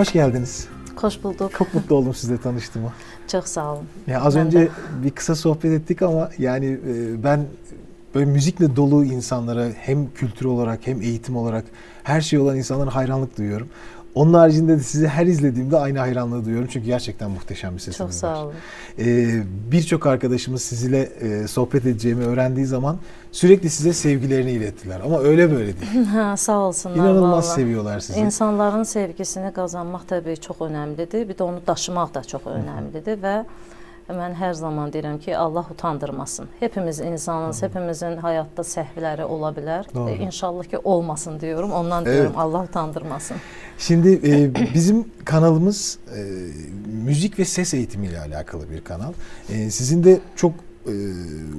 Hoş geldiniz. Hoş bulduk. Çok mutlu oldum sizle tanıştığıma. Çok sağ olun. Ya az Ben önce de. bir kısa sohbet ettik ama yani e, ben böyle müzikle dolu insanlara hem kültür olarak hem eğitim olarak her şey olan insanlara hayranlık duyuyorum. Onun haricinde de sizi her izlediğimde aynı hayranlığı duyuyorum. Çünkü gerçekten muhteşem bir sesiniz Çok var. sağ olun. Ee, Birçok arkadaşımız sizinle e, sohbet edeceğimi öğrendiği zaman sürekli size sevgilerini ilettiler. Ama öyle böyle değil. Ha, sağ olsunlar. İnanılmaz vallahi. seviyorlar sizi. İnsanların sevgisini qazanmaq təbii çox önəmlidir. Bir də onu daşımaq da çox önəmlidir və mən hər zaman deyirəm ki, Allah utandırmasın. Hepimiz insanız, hepimizin həyatda səhvləri ola bilər. Doğru. E, İnşallah ki olmasın diyorum. Ondan Evet. diyorum Allah utandırmasın. Şimdi e, bizim kanalımız e, müzik ve ses eğitimiyle alakalı bir kanal. E, sizin de çok e,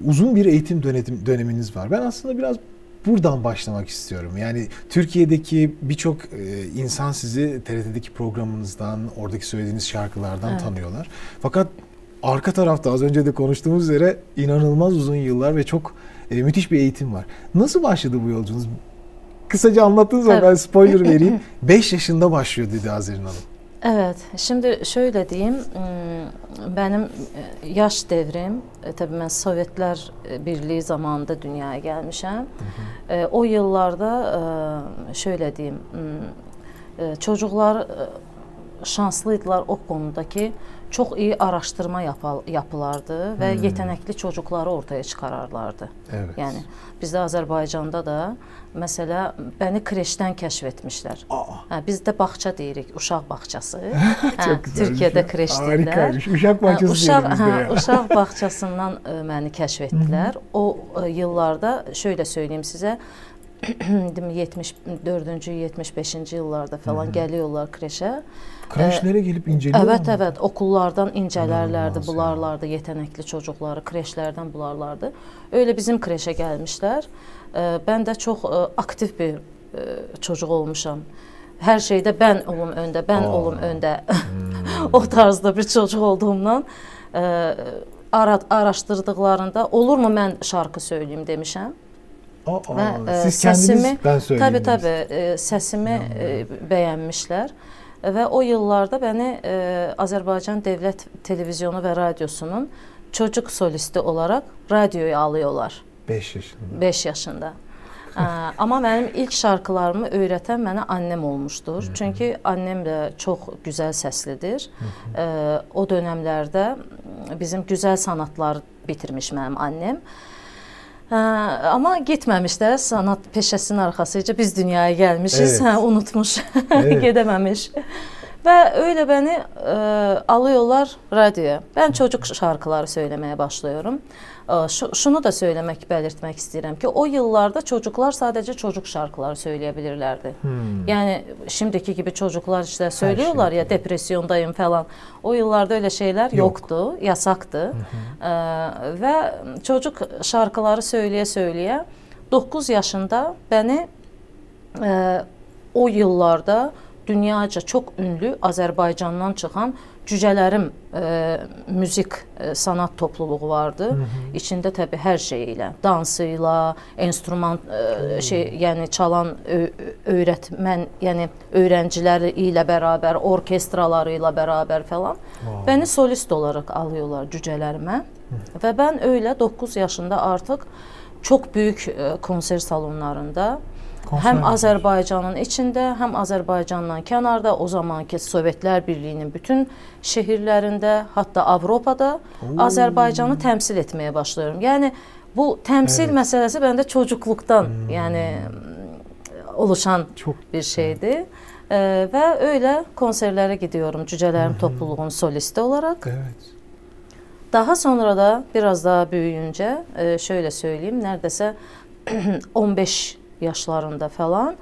uzun bir eğitim dönetim, döneminiz var. Ben aslında biraz buradan başlamak istiyorum. Yani Türkiye'deki birçok e, insan sizi TRT'deki programınızdan, oradaki söylediğiniz şarkılardan Evet. tanıyorlar. Fakat arka tarafta az önce de konuştuğumuz üzere inanılmaz uzun yıllar ve çok e, müthiş bir eğitim var. Nasıl başladı bu yolculuğunuz? Kısaca anlattığınız zaman Tabii. ben spoiler vereyim. 5 yaşında başlıyor dedi Azer'in Hanım. Evet, şimdi şöyle diyeyim, benim e, yaş devrim, e, tabii mən Sovetlər e, Birliği zamanında dünyaya gəlmişəm. E, O yıllarda şöyle diyeyim, çocuklar şanslıydılar o konuda ki, çox iyi araşdırma yapal- yapılardı və Hmm. yetenekli çocukları ortaya çıxararlardı. Evet. Yəni bizdə Azərbaycanda da məsələ məni kreşdən kəşf etmişlər. Aa, Hə, bizdə bağça deyirik, uşaq bağçası. hə. Türkiyədə kreş deyirlər. Hə, bahçesi uşaq, diyelim biz de hə, uşaq bağçasından ə, məni kəşf etdilər. O ə, yıllarda şöyle söyleyeyim sizə, dedim 74-cü, 75-ci illarda falan gəliyorlar kreşə. Kreşlere gelip inceliyor Evet mu? evet okullardan incələrlərdi, ya. bularlardı yetenekli çocukları, kreşlərdən bularlardı. Öyle bizim kreşə gəlmişlər. Ə, Ben də çox ə, aktiv bir ə, çocuq olmuşam. Hər şeydə mən olum öndə, mən olum öndə. Hmm. o tarzda bir çocuq olduğumdan ə, ara araşdırdıqlarında olurmu mən şarkı söyləyim demişəm. Aa, Və ə, siz kendiniz səsimi söyleyeyim. Tabii tabii demiş. e, səsimi e, bəyənmişlər və o yıllarda məni e, Azərbaycan Dövlət Televizyonu və Radiosunun çocuk solisti olaraq radioya alıyorlar 5 yaşında. 5 yaşında. Ə, Amma mənim ilk şarkılarımı öyrətən mənə annem olmuşdur. Çünki annem də çox gözəl səslidir. Ə, O dövrlərdə bizim gözəl sanatlar bitirmiş mənim annem. Hə, amma getməmiş də sanat peşəsinin arxasıca biz dünyaya gəlmişiz, Evet. hə, unutmuş, Evet. gedəməmiş. Və öyle beni e, alıyorlar radyoya. Ben çocuk şarkıları söylemeye başlıyorum. E, şu, şunu da söylemek, belirtmek isterim ki o yıllarda çocuklar sadece çocuk şarkıları söyleyebilirlerdi. Hmm. Yani şimdiki gibi çocuklar işte söylüyorlar şey. ya depresyondayım falan. O yıllarda öyle şeyler Yok. yoktu, yasaktı. Ee, ve çocuk şarkıları söyleye söyleye 9 yaşında beni e, o yıllarda dünyaca çok ünlü Azərbaycandan çıxan Cücələrim e, müzik e, sanat topluluğu vardı. İçində təbii hər şey ilə, dansıyla, enstruman e, şey, yəni çalan öyrətmən, yəni öğrenciləri ilə bərabər, orkestraları ilə bərabər falan. Wow. Beni solist olarak alıyorlar cücələrimə və mən öyle 9 yaşında artıq çox böyük e, konser salonlarında həm. Azərbaycanın içində, həm Azərbaycandan kənarda o zamanki Sovetlər Birliyinin bütün şəhərlərində, hətta Avropada Azərbaycanı təmsil etməyə başlıyorum. Yəni bu təmsil Evet. məsələsi məndə çocuqluqdan, yəni oluşan Çok bir şeydi. Ee, ve öyle konserlere gidiyorum Cücelerim Topluluğu'nun solisti olarak. evet. Daha sonra da biraz daha büyüyünce e, şöyle söyleyeyim neredeyse 15 yaşlarında falan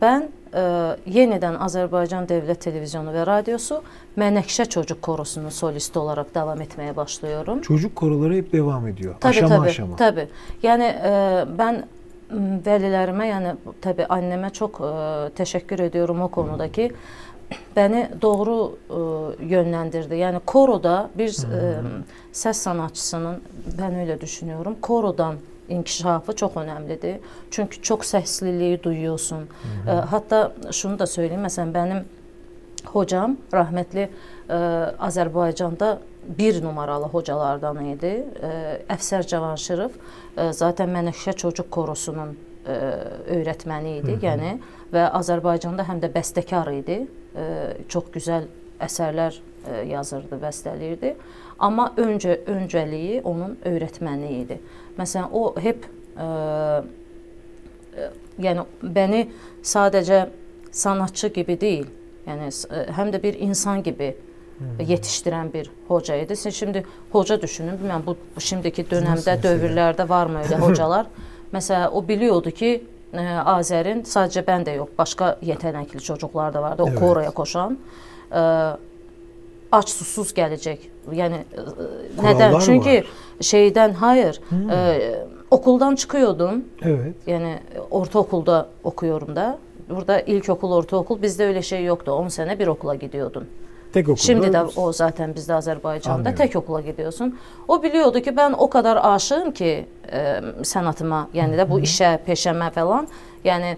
ben e, yeniden Azerbaycan Devlet Televizyonu ve Radyosu Menekşe Çocuk Korosu'nun solisti olarak devam etmeye başlıyorum. Çocuk koroları hep devam ediyor. Tabii aşama tabii. aşama. Tabii. Yəni e, m, vəlilərimə, yəni təbii annəmə çox e, təşəkkür ediyorum o konuda ki, bəni doğru e, yönləndirdi. Yəni koroda bir e, səs sanatçısının mən öyle düşünüyorum. Korodan inkişafı çox önəmlidir. Çünki çox səsliliyi duyuyorsun. E, hatta şunu da söyleyeyim, məsələn mənim hocam rəhmətli ə, Azərbaycanda bir numaralı hocalardan idi. Ə, Əfsər Cavanşirov ə, zaten Mənəşə Çocuk Korosunun ə, öyrətməni idi. Hı -hı. Yəni və Azərbaycanda həm də bəstəkar idi. Ə, çox gözəl əsərlər yazırdı, bəstələyirdi. Amma öncə öncəliyi onun öyrətməni idi. Məsələn, o hep ə, ə, yəni məni sadəcə sanatçı kimi deyil, yəni həm də bir insan kimi yetişdirən bir hoca idi. Siz şimdi hoca düşünün, bilmirəm bu şimdiki dövrdə, dövrlərdə varmı elə hocalar? Məsələn, o biliyordu ki, ə, Azərin sadəcə mən də yox, başqa yetənəkli çocuklar da vardı, o evet. koraya qoşan. Ə, aç susuz gələcək. Yəni Kurallar nədən? Çünki var. şeydən hayır, hmm. ə, okuldan çıxıyordum. Evet. Yəni ortaokulda okuyorum da. Burada ilkokul, ortaokul bizdə öyle şey yoktu. 10 sene bir okula gidiyordun. Tek okulda. Şimdi de o zaten bizde Azerbaycan'da Anlıyorum. tek okula gidiyorsun. O biliyordu ki ben o kadar aşığım ki e, sanatıma, yani de bu işe, peşeme falan. Yani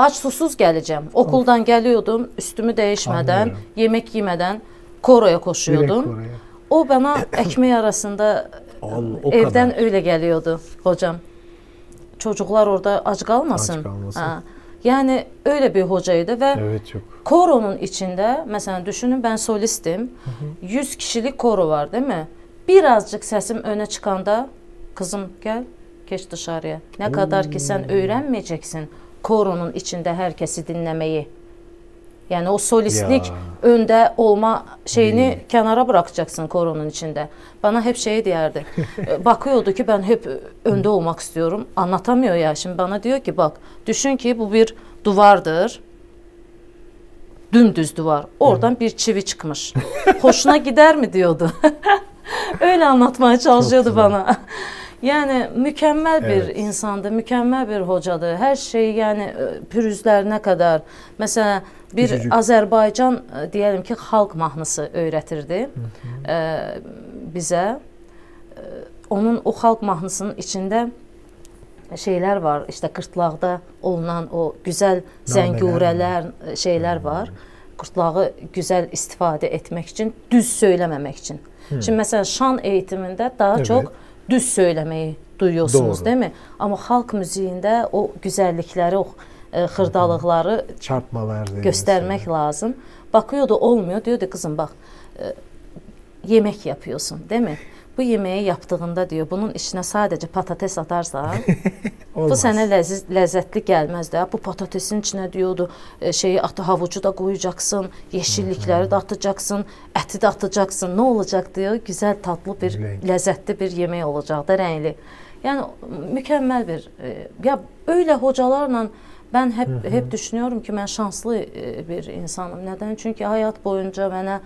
aç susuz geleceğim. Okuldan of. geliyordum, üstümü değişmeden, Anlıyorum. yemek yemeden koroya koşuyordum. Koroya. O bana ekmeği arasında Al, evden kadar. öyle geliyordu hocam. Çocuklar orada aç kalmasın. Aç kalmasın. Ha. Yəni öyle bir hocaydı və evet, çok. koronun içində, məsələn düşünün mən solistim. Hı -hı. 100 kişilik koro var, değil mi? Birazcık səsim önə çıxanda kızım gəl, keç dışarıya. Nə Oo. qədər ki sən öyrənməyəcəksən koronun içində hər kəsi dinləməyi. Yəni o solistlik ya. öndə olma şeyini hmm. kənara bırakacaksın koronun içində. Bana hep şey diyerdi. Bakıyordu ki ben hep önde olmak istiyorum. Anlatamıyor ya. Şimdi bana diyor ki bak düşün ki bu bir duvardır. Dümdüz duvar. Oradan bir çivi çıkmış. Hoşuna gider mi diyordu. Öyle anlatmaya çalışıyordu bana. Yani mükemmel bir evet. insandı, mükemmel bir hocadı. Her şey yani pürüzlerine kadar. Mesela bir Küçücük. Azərbaycan diyelim ki xalq mahnısı öyrətirdi Hı -hı. E, bizə. E, onun o xalq mahnısının içində şeylər var. İşte qırtlaqda olunan o gözəl zəngurələr, şeylər var. Qırtlağı gözəl istifadə etmək üçün, düz söyləməmək üçün. Hı. Şimdi məsələn şan eğitimində daha evet. çox düz söyləməyi duyuyorsunuz, Doğru. değil mi? Amma xalq müziğində o gözəllikləri, o e, xırdalıqları çarpmalar göstərmək mesela. lazım. Bakıyordu olmuyor. Diyordu kızım bak e, yemek yapıyorsun, değil mi? Bu yemeği yaptığında diyor bunun içine sadece patates atarsan bu sənə ləziz, ləzzətli gəlməz də. Bu patatesin içine diyordu e, şeyi atı havucu da koyacaksın, yeşillikləri də atacaksın, əti də atacaksın. Ne olacak diyor? Güzel tatlı bir Renk. lezzetli bir yemek olacak da renkli. Yani mükemmel bir e, ya öyle hocalarla ben hep hep düşünüyorum ki ben şanslı e, bir insanım. Neden? Çünkü hayat boyunca mənə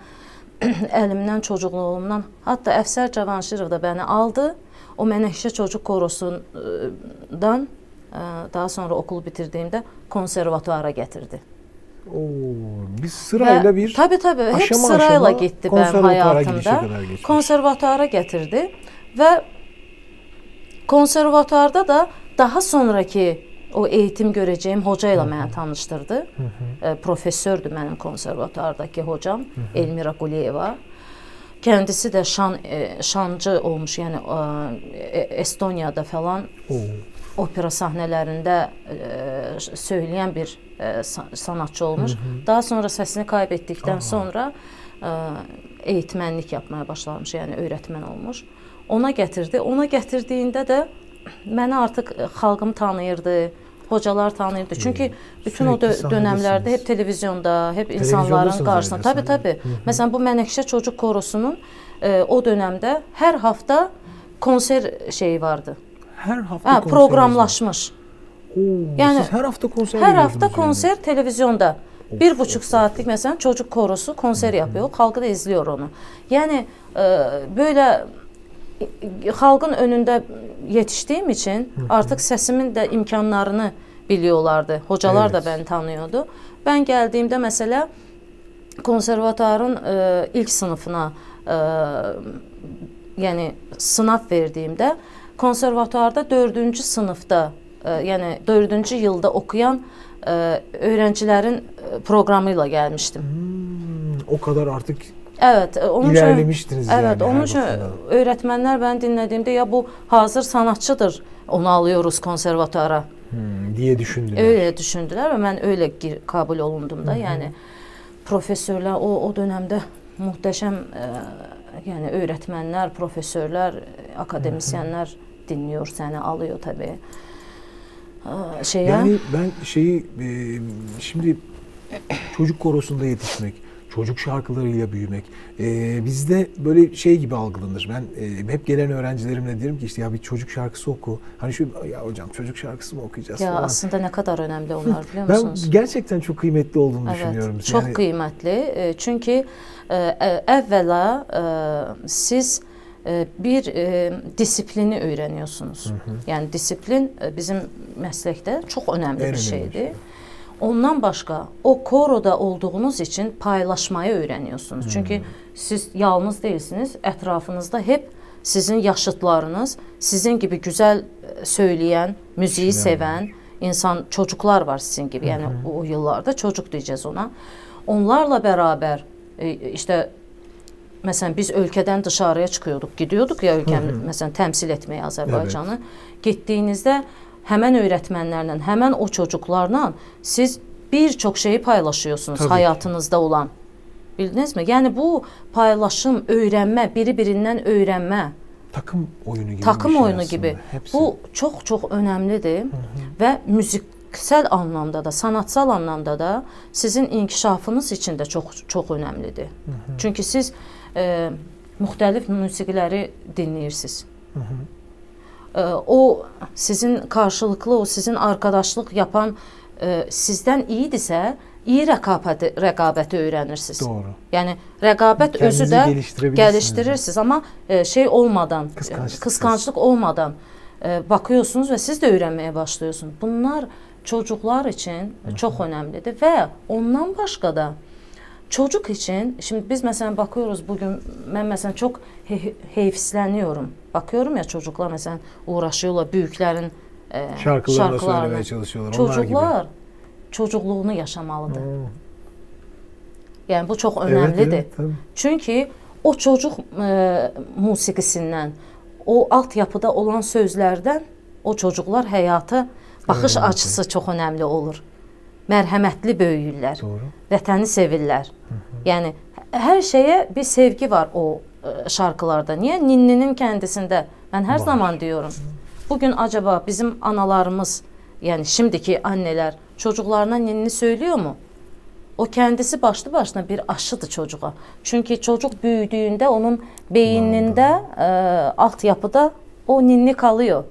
əlimdən çocukluğumdan, hatta Əfsər Cavanşirov da bəni aldı. O Mənəşə Çocuk Korosundan e, daha sonra okulu bitirdiğimde konservatuara getirdi. Oo, biz sırayla Ve, bir tabii tabii aşama hep sırayla aşama gitti ben hayatımda. Konservatuara getirdi ve konservatuarda da daha sonraki o eğitim görəcəyim hoca ilə məni tanışdırdı. Hı -hı. E, professördür mənim konservatuardakı hocam Hı -hı. Elmira Quliyeva. Kendisi de şan e, şancı olmuş, yəni e, Estoniyada falan Oo. opera sahnelərində e, söyleyen bir e, sanatçı olmuş. Hı -hı. Daha sonra səsini kaybettikdən Aha. sonra e, eğitmenlik yapmaya başlamış, yəni öğretmen olmuş. Ona gətirdi. Ona gətirdiyində də məni artıq xalqım tanıyırdı hocalar tanıyırdı. Çünki bütün Sürekli o dönemlerde hep televizyonda, hep insanların tabii. Hı -hı. Mesela bu Menekşe Çocuk Korosu'nun e, o dönemde her hafta konser şeyi vardı. Her hafta ha, programlaşmış. Oo, yani siz her hafta konser Her hafta konser yani. televizyonda. Of, bir buçuk of, saatlik mesela çocuk korosu konser yapıyor. Halkı da izliyor onu. Yani e, böyle xalqın önündə yetişdiyim üçün artıq səsimin də imkanlarını biliyorlardı. Hocalar evet. da bəni tanıyordu. Ben gəldiyimdə məsələ konservatuarın e, ilk sınıfına e, yəni sınav verdiyimdə konservatuarda 4-cü sınıfda, e, yəni 4-cü ildə oxuyan ə, öğrencilərin ə, proqramı ilə gəlmişdim. Hmm, o kadar artık Evet, e, onun üçün, yani. Evet, onun üçün bakımdan. öğretmenler ben dinlediğimde ya bu hazır sanatçıdır, onu alıyoruz konservatuara. Hmm, diye düşündüler. Öyle düşündüler ve ben öyle gir, kabul olundum da. Yani profesörler o o dönemde muhteşem e, yani öğretmenler, profesörler, e, akademisyenler dinliyor seni, alıyor tabii. E, şeye. Yani ben şeyi e, şimdi çocuk korosunda yetişmek, çocuk şarkılarıyla büyümek e, bizde böyle şey gibi algılanır. Ben e, hep gelen öğrencilerimle derim ki işte ya bir çocuk şarkısı oku. Hani şu ya hocam çocuk şarkısı mı okuyacağız ya falan. aslında ne kadar önemli onlar biliyor Ben musunuz? gerçekten çok kıymetli olduğunu Evet, düşünüyorum. çok Yani- kıymetli. E, Çünkü e, e, evvela e, siz e, bir e, disiplini öğreniyorsunuz. Yani disiplin e, bizim meslekte çok önemli En bir önemli şeydi. şey. Ondan başka o koroda olduğunuz için paylaşmayı öğreniyorsunuz. Çünkü siz yalnız değilsiniz. Etrafınızda hep sizin yaşıtlarınız, sizin gibi güzel e, söyleyen, müziği Kişiler seven insan çocuklar var sizin gibi. Yani o yıllarda çocuk diyeceğiz ona. Onlarla beraber e, işte mesela biz ülkeden dışarıya çıkıyorduk. Gidiyorduk ya ülkemi mesela temsil etmeye Azerbaycan'ı. Gittiğinizde hemen öğretmenlerle, hemen o çocuklarla siz birçok şeyi paylaşıyorsunuz Tabii ki. hayatınızda olan. Bildiniz mi? Yani bu paylaşım, öğrenme, biri birinden öğrenme, takım oyunu gibi takım bir şey oyunu aslında. gibi. Hepsi. Bu çok çok önemlidir ve müziksel anlamda da, sanatsal anlamda da sizin inkişafınız için de çok çok önemlidir. Çünkü siz e, müxtəlif musiqiləri dinləyirsiniz. E, o sizin karşılıklı, o sizin arkadaşlıq yapan e, sizdən iyidirsə, iyi rəqabəti, rəqabəti öyrənirsiniz. Doğru. Yəni rəqabət Kendinizi özü də geliştirebilirsiniz. geliştirirsiniz ama e, şey olmadan, e, Kıskançlıksız. kıskançlık olmadan e, bakıyorsunuz ve siz de öğrenmeye başlıyorsunuz. Bunlar çocuklar için çok önemlidir ve ondan başka da çocuk için şimdi biz mesela bakıyoruz bugün ben mesela çok he- heyfsleniyorum. Bakıyorum ya çocuklar mesela uğraşıyorlar büyüklerin e, Şarkılarını şarkılarını. söylemeye çalışıyorlar. Onlar gibi. Çocuklar çocukluğunu yaşamalıdır. Hmm. Yani bu çok Evet, önemlidir. evet, tabii. Çünki o çocuk e, musiqisindən, o altyapıda olan sözlərdən o çocuklar həyata baxış Öyrənəcək. açısı çox önəmli olur. Mərhəmətli böyüyürlər, Doğru. vətəni sevirlər. Yəni hər şeyə bir sevgi var o e, şarkılarda. Niyə? Ninninin kəndisində. Mən hər Var. zaman diyorum. Bugün acaba bizim analarımız, yəni şimdiki anneler çocuklarına ninni söylüyor mu? O kendisi başlı başına bir aşıdır çocuğa. Çünkü çocuk büyüdüğünde onun beyninde, e, altyapıda o ninni kalıyor.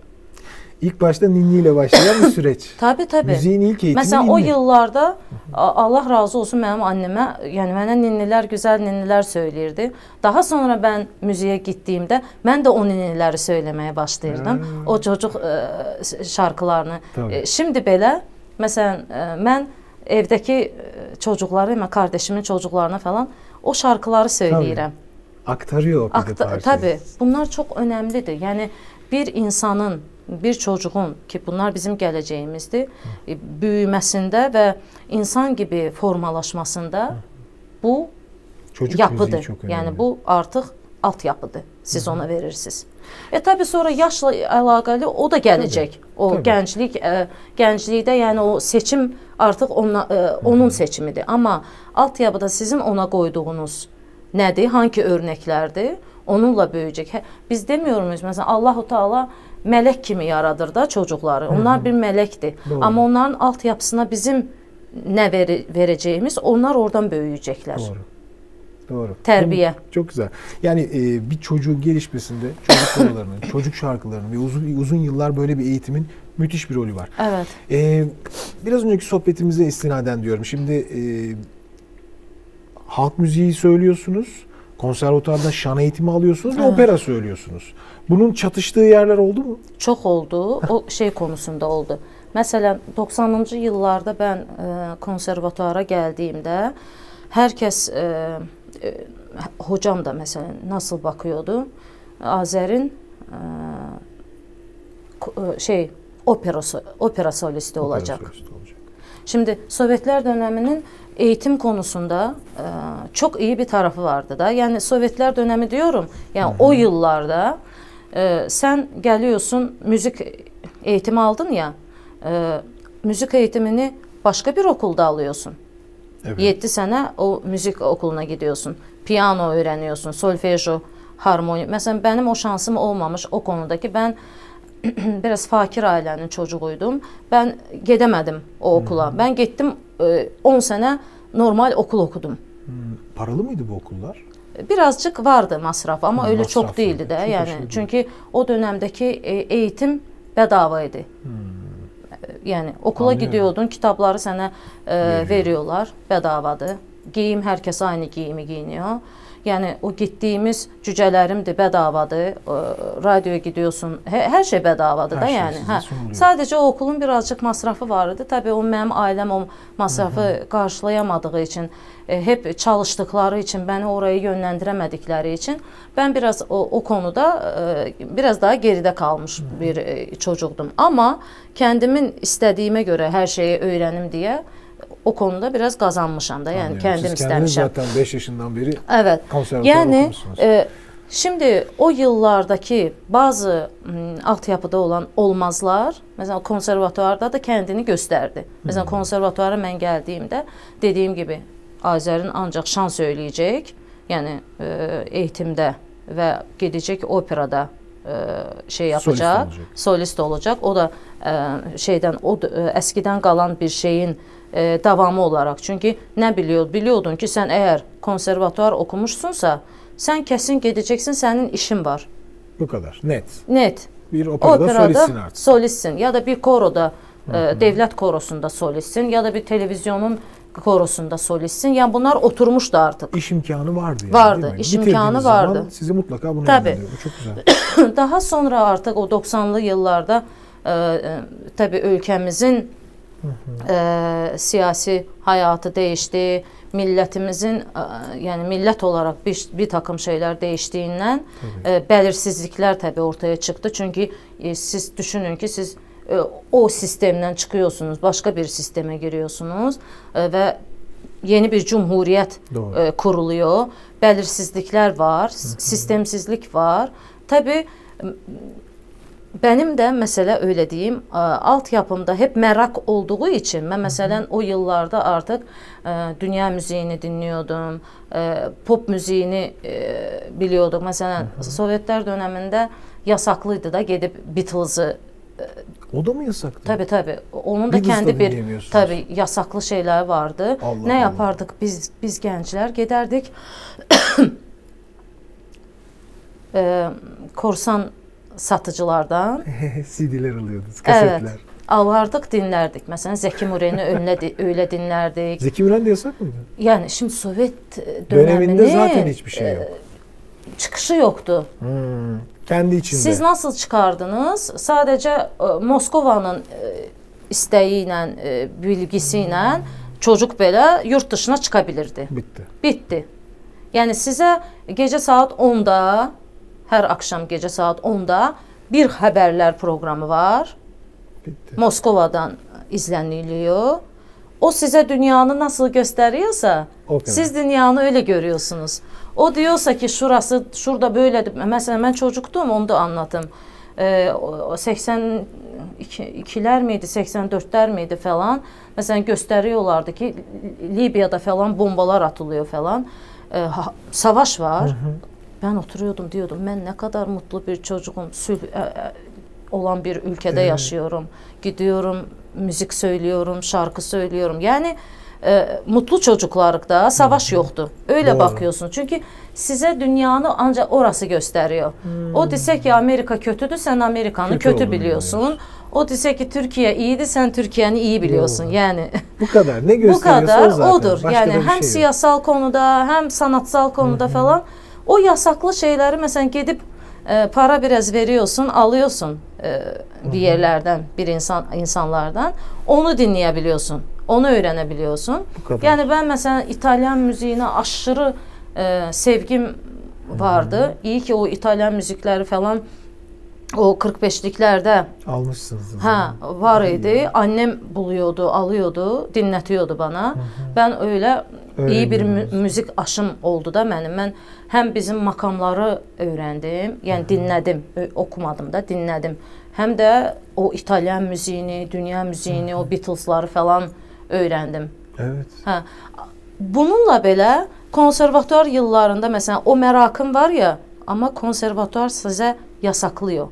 İlk başta ninni ile başlayan bir süreç. Tabii tabii. Müziğin ilk eğitimi Mesela o ninni. yıllarda a- Allah razı olsun benim anneme yani bana ninniler güzel ninniler söyleyirdi. Daha sonra ben müziğe gittiğimde ben de o ninnileri söylemeye başlayırdım. Ha. O çocuk e, şarkılarını. Tabii. E, şimdi belə mesela e, ben evdeki e, çocukları, mən kardeşimin çocuklarına falan o şarkıları söyləyirəm. Aktarıyor o bir Akta- parçayı. tabii bunlar çok önemlidir. Yani bir insanın, bir çocuğun ki bunlar bizim gələcəyimizdir, e, büyüməsində və insan gibi formalaşmasında bu Çocuk yapıdır. önemli. Yəni bu artıq altyapıdır. Siz ona verirsiniz. E tabii sonra yaşla əlaqəli o da gələcək. O Tabii. gənclik ə, gənclikdə yəni o seçim artıq ona, ə, onun seçimidir. Amma altyapıda sizin ona qoyduğunuz nədir? Hangi örnəklərdir? Onunla böyüyəcək. Hə, biz demiyoruz məsələn Allahu Taala mələk kimi yaradır da çocukları. Onlar bir mələkdir. Doğru. Amma onların altyapısına bizim nə veri, verəcəyimiz onlar oradan böyüyəcəklər. Doğru. Doğru. Terbiye. Bu Çok güzel. Yani e, bir çocuğun gelişmesinde çocuk korolarının, çocuk şarkılarının ve uzun uzun yıllar böyle bir eğitimin müthiş bir rolü var. Evet. E, biraz önceki sohbetimize istinaden diyorum. Şimdi e, halk müziği söylüyorsunuz, konservatuarda şan eğitimi alıyorsunuz ve Evet. opera söylüyorsunuz. Bunun çatıştığı yerler oldu mu? Çox oldu. O şey konusunda oldu. Məsələn, 90-cı illarda mən e, konservatuara gəldiyimdə hər kəs e, e, hocam da məsələn nasıl bakıyordu? Azərin e, e, şey opera so- opera solisti olacaq. Opera solisti olacak. Şimdi Sovetlər döneminin eğitim konusunda e, çok iyi bir tarafı vardı da. Yani Sovetlər dönemi diyorum. Yani Hı -hı. o yıllarda e, sen geliyorsun müzik eğitimi aldın ya. E, müzik eğitimini başka bir okulda alıyorsun. Evet. 7 sene o müzik okuluna gidiyorsun. Piyano öğreniyorsun, solfejo, harmoni. Mesela benim o şansım olmamış o konudaki ben biraz fakir ailenin çocuğuydum. Ben gidemedim o okula. Hmm. Ben gittim 10 e, sene normal okul okudum. Hmm. Paralı mıydı bu okullar? Birazcık vardı masraf ama hmm, öyle masraf çok değildi de. Çok yani çünkü o dönemdeki e, eğitim bedavaydı. Hmm. Yani okula Anlıyorum. gidiyordun, kitapları sana e, veriyorlar, bedavadır. Giyim herkes aynı giyimi giyiniyor. Yani o gittiğimiz cücələrimdir, bedavadır. Radioya gidiyorsun. Her, her şey bedavadır da yəni. Hə. Sadəcə o okulun birazcık masrafı var idi. Təbii o mənim ailəm o masrafı Hı -hı. qarşılayamadığı üçün, e, hep çalıştıkları için, bəni oraya yönləndirəmədikləri için ben biraz o, o konuda e, biraz daha Hı -hı. bir e, çocuqdum. Amma kendimin istədiyimə görə hər şeyi öyrənim deyə o konuda biraz kazanmışam da. Yani Anlıyorum. kendim Siz istemişim. zaten 5 yaşından beri evet. yani, e, Şimdi o yıllardaki bazı altyapıda olan olmazlar, mesela konservatuvarda da kendini gösterdi. Mesela hmm. konservatuvara mən gəldiyimdə dediyim gibi Azərin ancaq şan söyləyəcək, yəni e, eğitimdə və gedəcək operada e, şey yapacaq, solist olacaq. solist olacaq. O da e, şeydən o e, əskidən qalan bir şeyin e, davamı olaraq. Çünki nə biliyor? Biliyordun ki, sən əgər konservatuar okumuşsunsa, sən kəsin gedəcəksən, sənin işin var. Bu kadar. Net. Net. Bir operada, operada solistsin artık. Solistsin ya da bir koroda, e, devlət korosunda solistsin ya da bir televizyonun korosunda solistsin. Yani bunlar oturmuştu artık. İş imkanı vardı. Yani, vardı. İş imkanı vardı. Sizi mutlaka bunu Tabii. Bu çok güzel. Daha sonra artık o 90'lı yıllarda e, e, tabii ülkemizin e, siyasi hayatı değişti. Millətimizin e, yəni millət olaraq bir, bir takım şeylər dəyişdiyindən e, bəlirsizliklər təbii ortaya çıxdı. Çünki e, siz düşünün ki, siz e, o sistemdən çıxıyorsunuz, başqa bir sistemə giriyorsunuz e, və yeni bir cumhuriyyət e, kuruluyor. Bəlirsizliklər var, sistemsizlik var. Təbii Benim de mesela öyle diyeyim altyapımda hep merak olduğu için ben mesela o yıllarda artık dünya müziğini dinliyordum. Pop müziğini biliyorduk. Mesela Sovyetler döneminde yasaklıydı da gidip Beatles'ı o da mı yasaktı? Tabii tabii. Onun da kendi bir tabii yasaklı şeyler vardı. Allah ne Allah. yapardık biz biz gençler giderdik. e, korsan satıcılardan CD'ler alıyordunuz, kasetler. Evet. Alardık, dinlerdik. Mesela Zeki Müren'i öyle, öyle dinlerdik. Zeki Müren de yasak mıydı? Yani şimdi Sovyet döneminde zaten hiçbir şey yok. E, çıkışı yoktu. Hmm, kendi içinde. Siz nasıl çıkardınız? Sadece e, Moskova'nın e, isteğiyle, e, bilgisiyle hmm. çocuk belə yurt dışına çıkabilirdi. Bitti. Bitti. Yani size gece saat 10'da Hər axşam gecə saat 10-da bir xəbərlər proqramı var. Bitti. Moskovadan izləniliyor. O size dünyanı nasıl gösteriyorsa okay. siz dünyanı öyle görüyorsunuz. O diyorsa ki şurası şurada böyle mesela ben çocuktum onu da anlattım. Ee, 82'ler miydi 84'ler miydi falan. Mesela gösteriyorlardı ki Libya'da falan bombalar atılıyor falan. Ee, savaş var. Hı hı. Ben oturuyordum diyordum ben ne kadar mutlu bir çocuğum. Sülh e, e, olan bir ülkede evet. yaşıyorum. Gidiyorum müzik söylüyorum, şarkı söylüyorum. Yani e, mutlu çocuklarlıkta savaş Hı. yoktu. Öyle Doğru. bakıyorsun. Çünkü size dünyanı ancak orası gösteriyor. Hmm. O dese ki Amerika kötüdür, sen Amerikan'ı kötü, kötü biliyorsun. Yani. O dese ki Türkiye iyiydi, sen Türkiye'ni iyi biliyorsun. Doğru. Yani bu kadar. Ne gösteriyorsa bu kadar o zaten. odur. Başka yani hem şey siyasal konuda, hem sanatsal konuda -hı. falan o yasaklı şeyleri mesela gidip e, para biraz veriyorsun, alıyorsun e, bir yerlerden, bir insan insanlardan. Onu dinleyebiliyorsun. Onu öğrenebiliyorsun. Yani ben mesela İtalyan müziğine aşırı e, sevgim vardı. Hı hı. İyi ki o İtalyan müzikleri falan o 45'liklərdə almışsınız. Ha, var idi. Annem buluyordu, alıyordu, dinletiyordu bana. Hı hı. Ben öyle iyi bir mü müzik aşım oldu da mənim. Mən həm bizim makamları öyrəndim, yəni hı -hı. dinlədim, okumadım da, dinlədim. Həm də o İtalyan müziğini, dünya müziğini, hı -hı. o Beatles'ları falan öyrəndim. Evet. Hə. Bununla belə konservatuar yıllarında məsələn o mərakım var ya, amma konservatuar sizə yasaklıyor.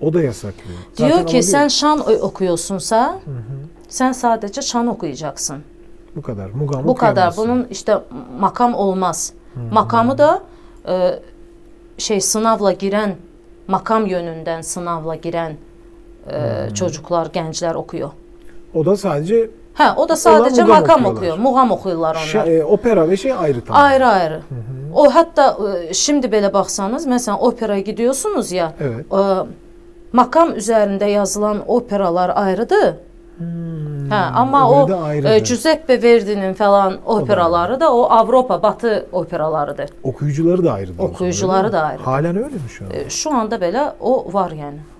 O da yasaklıyor. Diyor Zaten ki sen şan okuyorsunsa hı hı. sen sadece şan okuyacaksın. Bu kadar. Mugam Bu kadar. Bunun işte makam olmaz. Hı hı. Makamı da e, şey sınavla giren makam yönünden sınavla giren e, çocuklar, gençler okuyor. O da sadece Ha, o da sadece makam okuyor. Muğam oxuyurlar onlar. Şey, e, opera ve şey ayrı tamam. Ayrı ayrı. Hı hı. O hatta e, şimdi belə baxsanız, məsələn, operaya gidiyorsunuz ya. Evet. E, makam üzərində yazılan operalar ayrıdır. Hmm, hə, amma o e, Giuseppe Verdi'nin falan operaları da, o Avropa, Batı operalarıdır. Okuyucuları da ayrıdır. Okuyucuları da ayrıdır. Halen öyle mi şu an? E, şu anda belə o var yəni.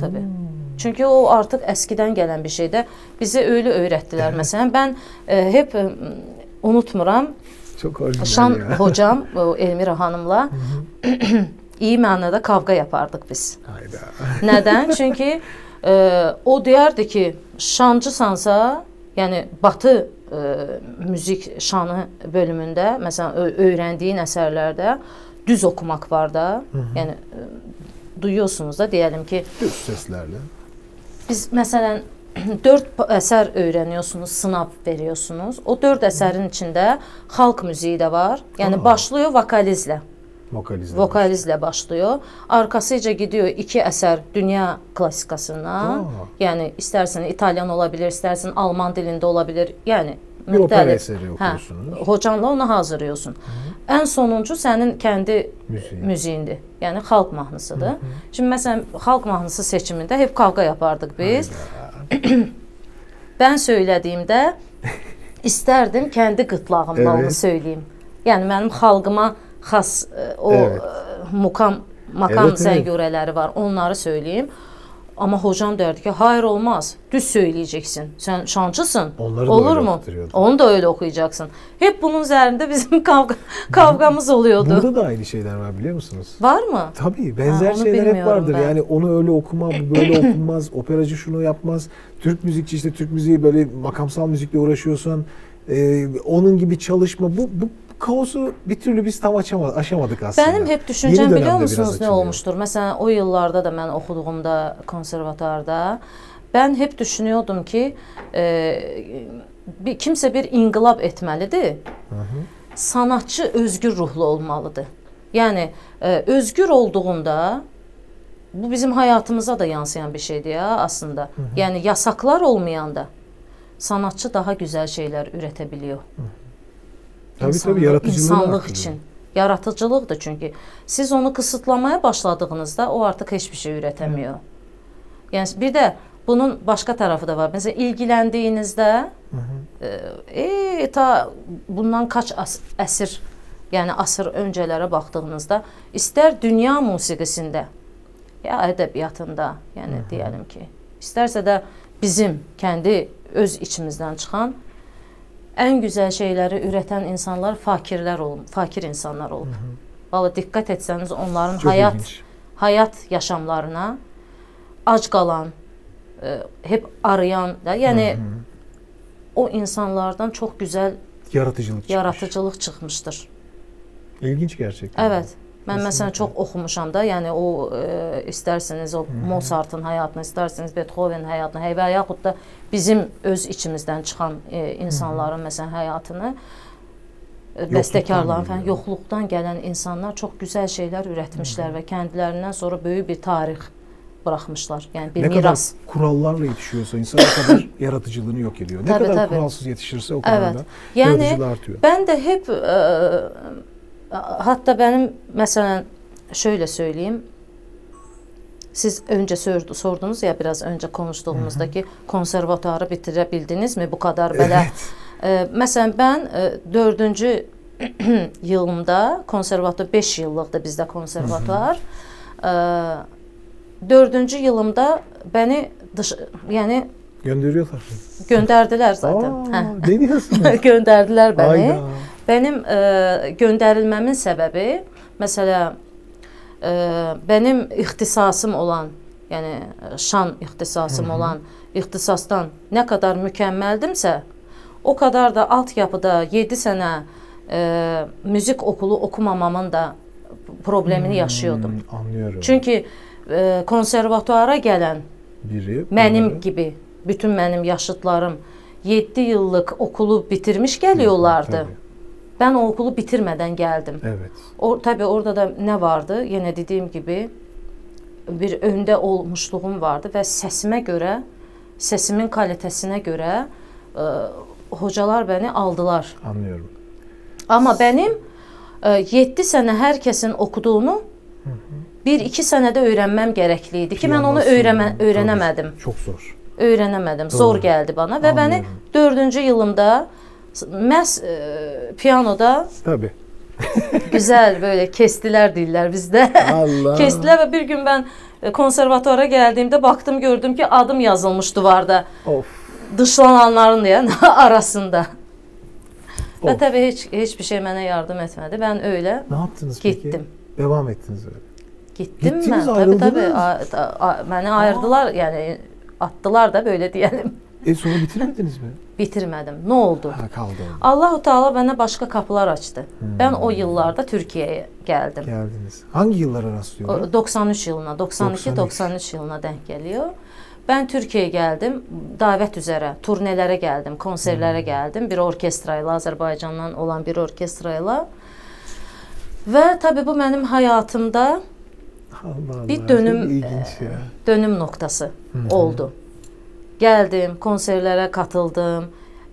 Tabii. Hmm. Çünki o artıq əskidən gələn bir şeydə bizə öyle öyrətdilər. Məsələn, mən e, hep e, unutmuram. Çok Şan ya. hocam, o Elmira xanımla iyi mənada kavga yapardık biz. Hayda. Nədən? Çünki e, o deyərdi ki, şancısansa, yəni Batı e, müzik şanı bölümündə, məsələn, öyrəndiyin əsərlərdə düz oxumaq var da. Hı -hı. Yəni duyuyorsunuz da deyəlim ki, düz səslərlə. Biz məsələn 4 əsər öyrəniyorsunuz, sınav veriyorsunuz. O 4 əsərin içində xalq müziği də var. Yəni Aa. başlıyor vokalizlə. Vokalizle, vokalizle başlıyor. Arkasıca gidiyor iki eser dünya klasikasına. Aa. Yani istersen İtalyan olabilir, istersen Alman dilinde olabilir. Yani bir opera eseri okuyorsunuz. Hə, hocanla onu hazırlıyorsun. Hı. Ən sonuncu sənin kendi Müziğin. müziğindir. Yəni xalq mahnısıdır. Hı -hı. Şimdi məsələn xalq mahnısı seçimində hep kavga yapardık biz. ben söylediğimde isterdim kendi gırtlağımla evet. onu söyleyeyim. Yani benim xalqıma xas e, o evet. E, mukam makam evet, zəngürələri evet. var. Onları söyleyeyim. Ama hocam derdi ki hayır olmaz. Düz söyleyeceksin. Sen şansçısın. Onları Olur mu? Onu da öyle okuyacaksın. Hep bunun üzerinde bizim kavga, kavgamız oluyordu. Burada da aynı şeyler var biliyor musunuz? Var mı? Tabii benzer ha, şeyler hep vardır. Ben. Yani onu öyle okuma, bu böyle okunmaz. Operacı şunu yapmaz. Türk müzikçi işte Türk müziği böyle makamsal müzikle uğraşıyorsan e, onun gibi çalışma. Bu, bu kaosu bir türlü biz tam açamadık, aşamadık aslında. Benim hep düşüncem biliyor musunuz ne olmuştur? Mesela o yıllarda da ben okuduğumda konservatuarda ben hep düşünüyordum ki e, bir, kimse bir inkılap etmelidir. Hı hı. Sanatçı özgür ruhlu olmalıdır. Yani e, özgür olduğunda bu bizim hayatımıza da yansıyan bir şeydir ya aslında. Hı hı. Yani yasaklar olmayanda sanatçı daha güzel şeyler üretebiliyor. Hı hı. Tabii insanlıq, tabii insanlıq üçün. Yaratıcılıqdır çünki. Siz onu kısıtlamaya başladığınızda o artıq heç bir şey ürətəmiyor. Hı. Yəni bir də bunun başqa tərəfi də var. Məsələn, ilgiləndiyinizdə e, e, ta bundan kaç as əsr, yəni asır öncələrə baxdığınızda istər dünya musiqisində ya ədəbiyyatında, yəni Hı -hı. deyəlim ki, istərsə də bizim kəndi öz içimizdən çıxan ən gözəl şeyləri ürətən insanlar fakirlər olub, fakir insanlar olub. Valla diqqət etsəniz onların Çox həyat ilginç. həyat yaşamlarına ac qalan, e, hep arayan da, yəni Hı -hı. o insanlardan çox gözəl yaratıcılıq çıxmış. çıxmışdır. İlginç gerçekten. Evet. Mən məsələn çox oxumuşam da, yəni o e, istərsiniz o Mozartın həyatını, istərsiniz Beethoven həyatını, hə, və yaxud da bizim öz içimizdən çıxan e, insanların məsələn həyatını e, bəstəkarların falan yoxluqdan gələn insanlar çox gözəl şeylər ürətmişlər və kəndlərindən sonra böyük bir tarix bırakmışlar. Yani bir ne miras. kadar kurallarla yetişiyorsa insan o kadar yaratıcılığını yok ediyor. Ne tabii, kadar tabii. kuralsız yetişirse o kadar evet. da yani, yaratıcılığı artıyor. Ben de hep e, Hatta benim məsələn şöyle söyleyeyim. Siz önce sordunuz ya biraz önce konuştuğumuzda ki konservatuarı bitirebildiniz mi bu kadar belə? Evet. E, məsələn ben e, dördüncü yılımda konservatuar 5 yıllıqdır bizdə konservatuar. E, dördüncü yılımda beni dış, yani Gönderiyorlar. göndərdilər zaten. Aa, Hə. diyorsunuz? göndərdilər bəni. Hayda. Benim e, göndərilməmin səbəbi məsələ e, benim ixtisasım olan, yəni şan ixtisasım olan ixtisasdan nə qədər mükəmməldimsə, o qədər də altyapıda 7 sənə e, müzik okulu okumamamın da problemini yaşıyordum. Hmm, anlıyorum. Çünki e, konservatuara gələn Biri mənim bunları- gibi bütün mənim yaşıdlarım 7 yıllıq okulu bitirmiş gəliyorlardı. Tabii, Ben o okulu bitirmeden geldim. Evet. O tabii orada da ne vardı? Yine dediğim gibi bir önde olmuşluğum vardı və səsimə görə, səsimin kalitəsinə görə e, hocalar bəni aldılar. Anlıyorum. Amma benim 7 sənə hər kəsin oxuduğunu 1-2 sənədə öyrənməm gərəkli idi ki, mən onu öyrənmə, öyrənəmədim. Çok zor. Öyrənəmədim. Doğru. Zor gəldi bana və Anlıyorum. 4-cü yılımda məhz e, piyanoda Tabii. güzel böyle kestiler deyirlər bizdə. Allah. Kestiler ve bir gün ben e, konservatuara geldiğimde baktım gördüm ki adım yazılmış duvarda Of. dışlananların diye arasında. Ve Of. tabii hiç hiçbir şey bana yardım etmedi. Ben öyle Ne yaptınız peki? gittim. Devam ettiniz öyle. Gittim Gittiniz, ben. Tabii tabii. A, a, a, beni ayırdılar yani attılar da böyle diyelim. E sonra bitirmediniz mi? Bitirmedim. Ne oldu? Kaldı orada. Allahu Teala bana başka kapılar açtı. Hmm. Ben o yıllarda Türkiye'ye geldim. Geldiniz. Hangi rastlıyor? O 93 yılına, 92-93 yılına denk geliyor. Ben Türkiye'ye geldim, davet üzere, turnelere geldim, konserlere geldim. Bir orkestrayla, Azerbaycan'dan olan bir orkestrayla. Ve tabii bu benim hayatımda Allah Allah. bir dönüm ilginç ya. dönüm noktası oldu. Geldim, konserlere katıldım,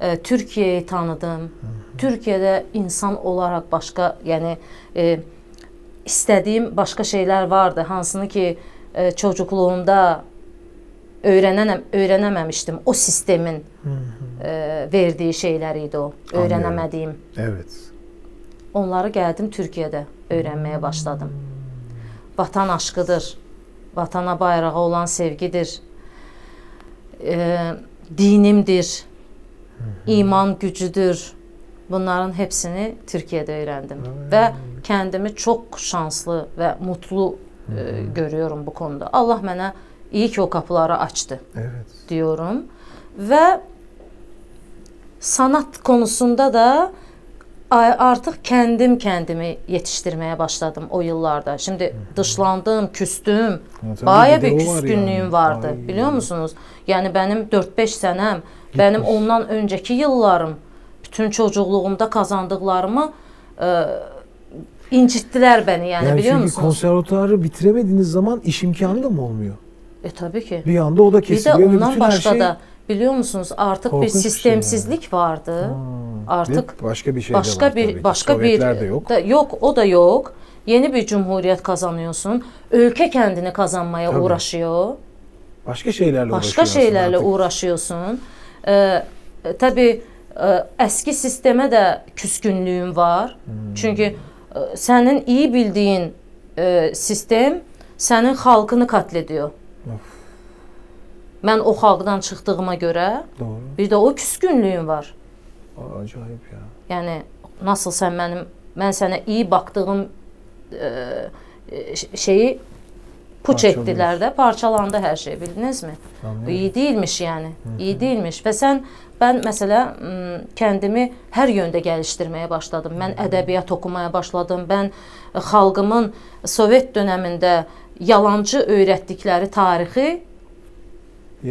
e, Türkiye'yi tanıdım. Türkiye'de insan olarak başka yani e, istediğim başka şeyler vardı. Hansını ki e, çocukluğumda öğrenenem öğrenememiştim. O sistemin e, verdiği şeyler idi o. Öğrenemediğim. Evet. Onları geldim Türkiye'de öğrenmeye başladım. Vatan aşkıdır. Vatana bayrağı olan sevgidir. Ee, dinimdir. iman gücüdür. Bunların hepsini Türkiye'de öğrendim. Ve kendimi çok şanslı ve mutlu e, görüyorum bu konuda. Allah bana iyi ki o kapıları açtı Evet. diyorum. Ve sanat konusunda da a- artık kendim kendimi yetiştirmeye başladım o yıllarda. Şimdi dışlandım, küstüm. Baya bir yani. vardı. Ay. Biliyor musunuz? Yani benim 4-5 senem, benim ondan önceki yıllarım, bütün çocukluğumda kazandıklarımı e, incittiler beni yani, Yani biliyor çünkü musunuz? konservatuarı bitiremediğiniz zaman iş imkanı da mı olmuyor? E tabii ki. Bir anda o da Bir de kesiliyor ondan başka şey... da biliyor musunuz artık Korkunç bir bir şey sistemsizlik vardı. Ha, Artık ve başka bir şey başka de var bir tabii ki. başka bir Sovyetler de yok. da yok o da yok. Yeni bir cumhuriyet kazanıyorsun. Ülke kendini kazanmaya Tabii. uğraşıyor. Başka şeylerle Başka uğraşıyorsun şeylerle artık. uğraşıyorsun. Ee, e, tabii e, eski sisteme de küskünlüğüm var. Hmm. Çünkü e, senin iyi bildiğin e, sistem senin halkını katlediyor. Of. Ben o halkdan çıktığıma göre Doğru. bir de o küskünlüğüm var. Aa, Acayip ya. Yəni nasıl sən mənim mən sənə iyi baxdığım e, e, şeyi puç Parçalıyorsun. etdilər də, parçalandı hər şey, bildinizmi? Anlıyorum. iyi değilmiş yani. İyi değilmiş və sən ben mesela m, kendimi hər yöndə gəlişdirməyə başladım. Mən ədəbiyyat oxumaya başladım. Mən xalqımın Sovet dövründə yalancı öyrətdikləri tarixi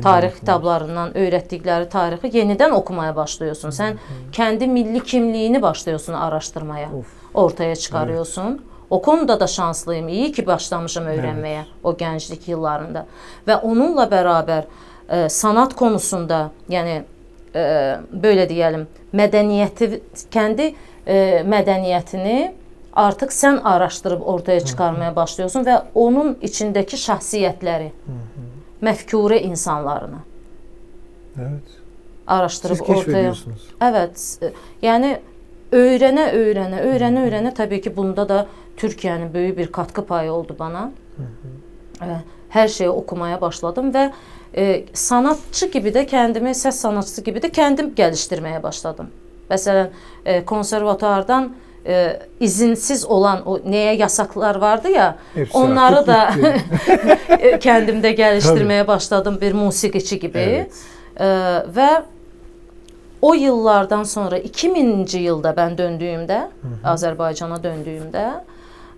tarix kitablarından öyrətdikləri tarixi yenidən oxumaya başlıyorsun. Sən kendi milli kimliyini başlıyorsun araşdırmaya. Of. Ortaya çıkarıyorsun. O konuda da şanslıyım. İyi ki başlamışım öyrənməyə o gənclik yıllarında. Və onunla bərabər e, sanat konusunda, yəni e, böyle diyelim, mədəniyyəti kendi e, mədəniyyətini artıq sən araşdırıb ortaya çıxarmaya başlıyorsun və onun içindəki şəxsiyyətləri, məfkure insanlarını Evet. araşdırıb Siz ortaya. Evet. e, Yani öğrene öğrene, öğrene öğrene tabii ki bunda da Türkiye'nin böyük bir katkı payı oldu bana. E, hər şeyi oxumaya başladım və e, sanatçı kimi də kəndimi, səs sanatçısı gibi də kəndim gəlişdirməyə başladım. Məsələn, e, konservatuardan e, izinsiz olan o nəyə yasaklar vardı ya, Hepsi onları da bitti. kəndimdə gəlişdirməyə başladım bir musiqiçi gibi. Evet. E, və o yıllardan sonra 2000-ci yılda mən döndüyümdə, Azərbaycana döndüyümdə,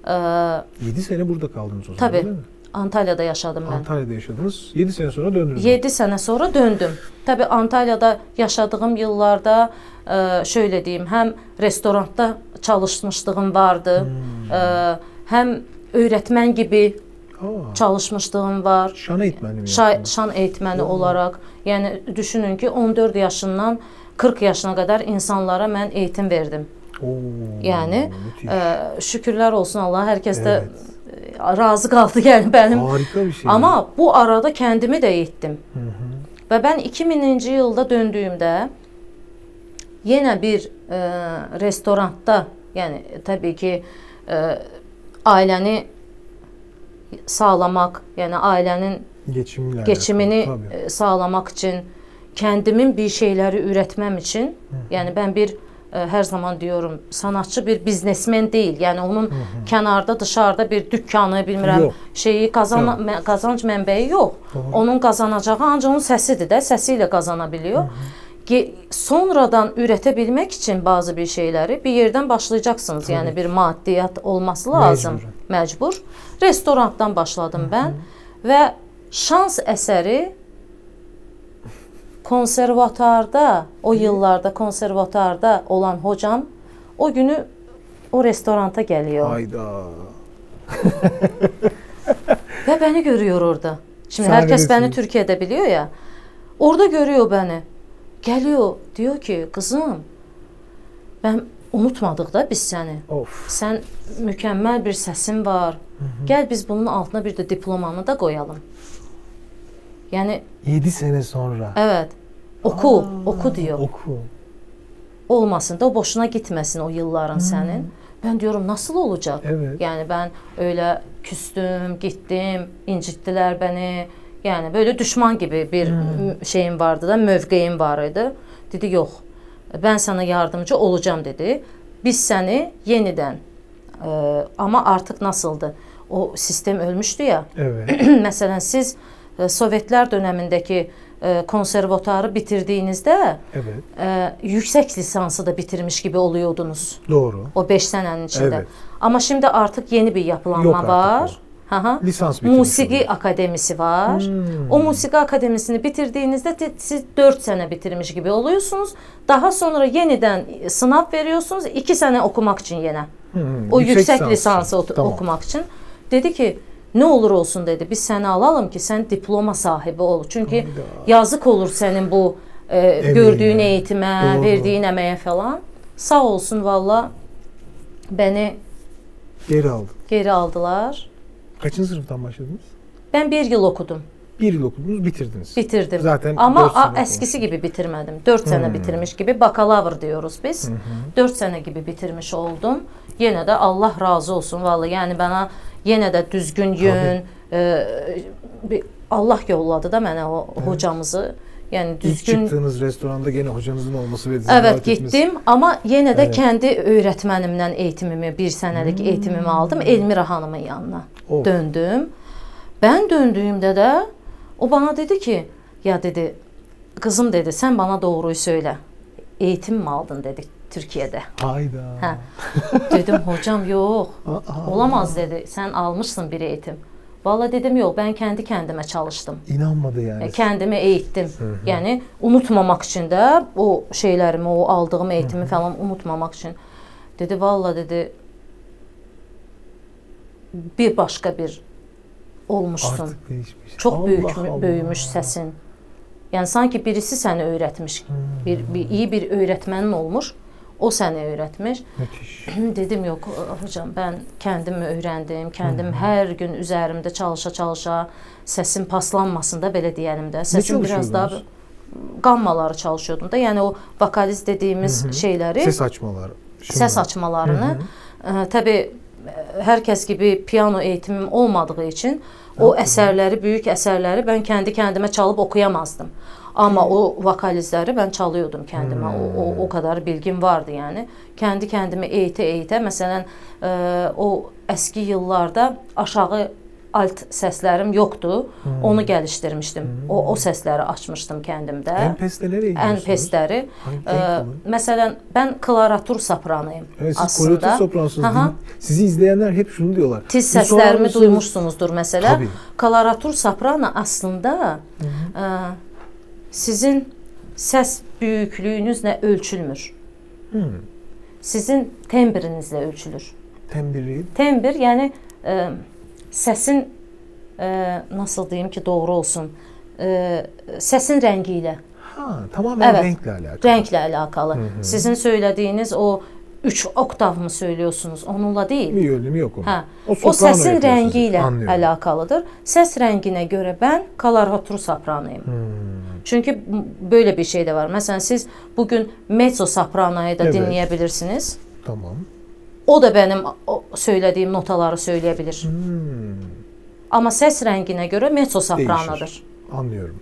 e, 7 sene burada kaldınız o zaman Tabii. değil mi? Antalya'da yaşadım mən. Antalya'da yaşadınız. 7 sene sonra döndünüz. 7 sənə sonra döndüm. Təbii Antalya'da yaşadığım yıllarda ə, şöyle deyim, həm restoranda çalışmışlığım vardı, Hmm. ə, həm öyrətmən gibi Aa, çalışmışlığım var. şan eğitmeni yaptınız? şan eğitməni olaraq, yəni düşünün ki, 14 yaşından 40 yaşına qədər insanlara mən eğitim verdim. Oo, Yəni müthiş. ə, şükürlər olsun Allah, hər kəs də Evet. Ə, razı qaldı yəni mənim Harika bir şey. Amma bu arada kəndimi də eğitdim. Hı hı. Və mən 2000-ci ildə döndüyümdə yenə bir e, restoranda, yəni təbii ki, e, ailəni sağlamaq, yəni ailənin Geçimle keçimini tabii. e, sağlamaq üçün kəndimin bir şeyləri ürətməm üçün, yəni mən bir hər zaman diyorum, sanatçı bir biznesmen deyil. Yəni onun kənarda, dışarıda bir dükkanı, bilmirəm, Yox. şeyi qazan mə- qazanc mənbəyi yox. Doğru. Onun qazanacağı ancaq onun səsidir də, səsi ilə qazana biliyor. Ge- Sonradan ürətə bilmək üçün bazı bir şeyləri bir yerdən başlayacaqsınız. Yəni bir maddiyyat olması lazım. Məcbur. Restorantdan başladım mən və şans əsəri konservatuarda, o yıllarda konservatuarda olan hocam o günü o restoranta gəliyor. Hayda. Və bəni görüyor orada. Şimdi Sahnede herkes beni Türkiye'de biliyor ya. Orada görüyor beni. Geliyor diyor ki kızım ben unutmadık da biz seni. Of. Sen mükemmel bir sesin var. Gel biz bunun altına bir de diplomanı da koyalım. Yani 7 sene sonra. evet oku oku diyor. Oku. Olmasın da o boşuna gitmesin o yılların senin. Ben diyorum nasıl olacak? Evet. Yani ben öyle küstüm, gittim, incittiler beni. Yani böyle düşman gibi bir m- şeyim vardı da, mövqeyim var idi. Dedi yok, ben sana yardımcı olacağım dedi. Biz seni yeniden, e, ama artık nasıldı? O sistem ölmüştü ya. Evet. Mesela siz e, Sovyetler dönemindeki e, konservatuarı bitirdiğinizde Evet. e, yüksek lisansı da bitirmiş gibi oluyordunuz. Doğru. O 5 senenin içinde. Evet. Ama şimdi artık yeni bir yapılanma Yok var. Hı hı. Lisans Musiki oluyor. akademisi var. Hmm. O musiki akademisini bitirdiğinizde siz 4 sene bitirmiş gibi oluyorsunuz. Daha sonra yeniden sınav veriyorsunuz. 2 sene okumak için yine. Hmm, O yüksek, lisans lisansı ot- Tamam. okumak için. Dedi ki ne olur olsun dedi. Biz seni alalım ki sen diploma sahibi ol. Çünkü Hayda. yazık olur senin bu e, gördüğün eğitime, Doğru. verdiğin emeğe falan. Sağ olsun valla beni Geri aldı. geri aldılar. Kaçıncı sınıftan başladınız? Ben bir yıl okudum. Bir yıl okudunuz, bitirdiniz. Bitirdim. Zaten Ama dört sene a- eskisi gibi bitirmedim. 4 sene Hmm. bitirmiş gibi bakalavr diyoruz biz. 4 sene gibi bitirmiş oldum. Yine de Allah razı olsun vallahi. Yani bana yine de düzgün yön e, Allah yolladı da mənə o hocamızı. Yani İlk düzgün çıktığınız restoranda gene hocanızın olması sizi Evet gittim ama yine de Evet. kendi öğretmenimden eğitimimi bir senelik eğitimimi aldım Elmira Hanım'ın yanına. Of. Döndüm. Ben döndüğümde de o bana dedi ki ya dedi kızım dedi sen bana doğruyu söyle. Eğitim mi aldın dedi Türkiye'de. Hayda. Ha. Dedim hocam yok. Aa, Olamaz dedi. Sen almışsın bir eğitim. Vallahi dedim yok ben kendi kendime çalıştım. İnanmadı yani. E, Kendimi eğittim. Yani unutmamak için de o şeylerimi, o aldığım eğitimi falan unutmamak için. Dedi valla dedi bir başka bir olmuşsun. Artık değişmiş. Çok Allah büyük Allah. büyümüş sesin. Yani sanki birisi seni öğretmiş. Bir, bir iyi bir öğretmenin olmuş. O seni öğretmiş. Müthiş. Dedim yok hocam ben kendimi öğrendim. Kendim hər gün üzərimdə çalışa çalışa səsim paslanmasın da belə deyəlim də. Səsim biraz daha qammaları çalışıyordum da. Yəni o vokaliz dediyimiz şeyləri Ses açmalar. səs açmalarını ə, təbii hər kəs gibi piano eğitimim olmadığı için o əsərləri, böyük əsərləri mən kendi kendime çalıb oxuyamazdım. Amma o vokalizləri mən çalıyordum kəndimə. O, o o kadar bilgim vardı yəni. Kendi kendime eğitə-eğitə məsələn ə, o əski yıllarda aşağı alt səslərim yoxdur. Hmm. Onu gəlişdirmişdim. Hmm. O o səsləri açmışdım kəndimdə. Ən pestləri Ən pestləri. Ə, məsələn ben klaratur sopranıyım evet, siz aslında. Klaratur sopransınız. Sizi izleyenler hep şunu diyorlar. Tiz səslərimi duymuşsunuzdur məsələ. Tabii. Klaratur soprano aslında hmm. ə, sizin səs böyüklüyünüzlə ölçülmür. Hmm. Sizin tembrinizlə ölçülür. Tembri? Tembr, yəni ə, səsin ə, nasıl deyim ki, doğru olsun. Ə, səsin rəngi ilə. Ha, tamamen evet, renkle alakalı. Renkle alakalı. Hı hı. Sizin söylediğiniz o 3 oktav mı söylüyorsunuz? Onunla değil. Önemi yok onun. Ha. O, o sesin rengiyle Anlıyorum. alakalıdır. Ses rengine göre ben koloratür sopranıyım. Hmm. Çünkü böyle bir şey de var. Mesela siz bugün mezzo sopranoyu da evet. dinleyebilirsiniz. Tamam. O da benim söylediğim notaları söyleyebilir. Hmm. Ama ses rengine göre mezzo sopranodur. Anlıyorum.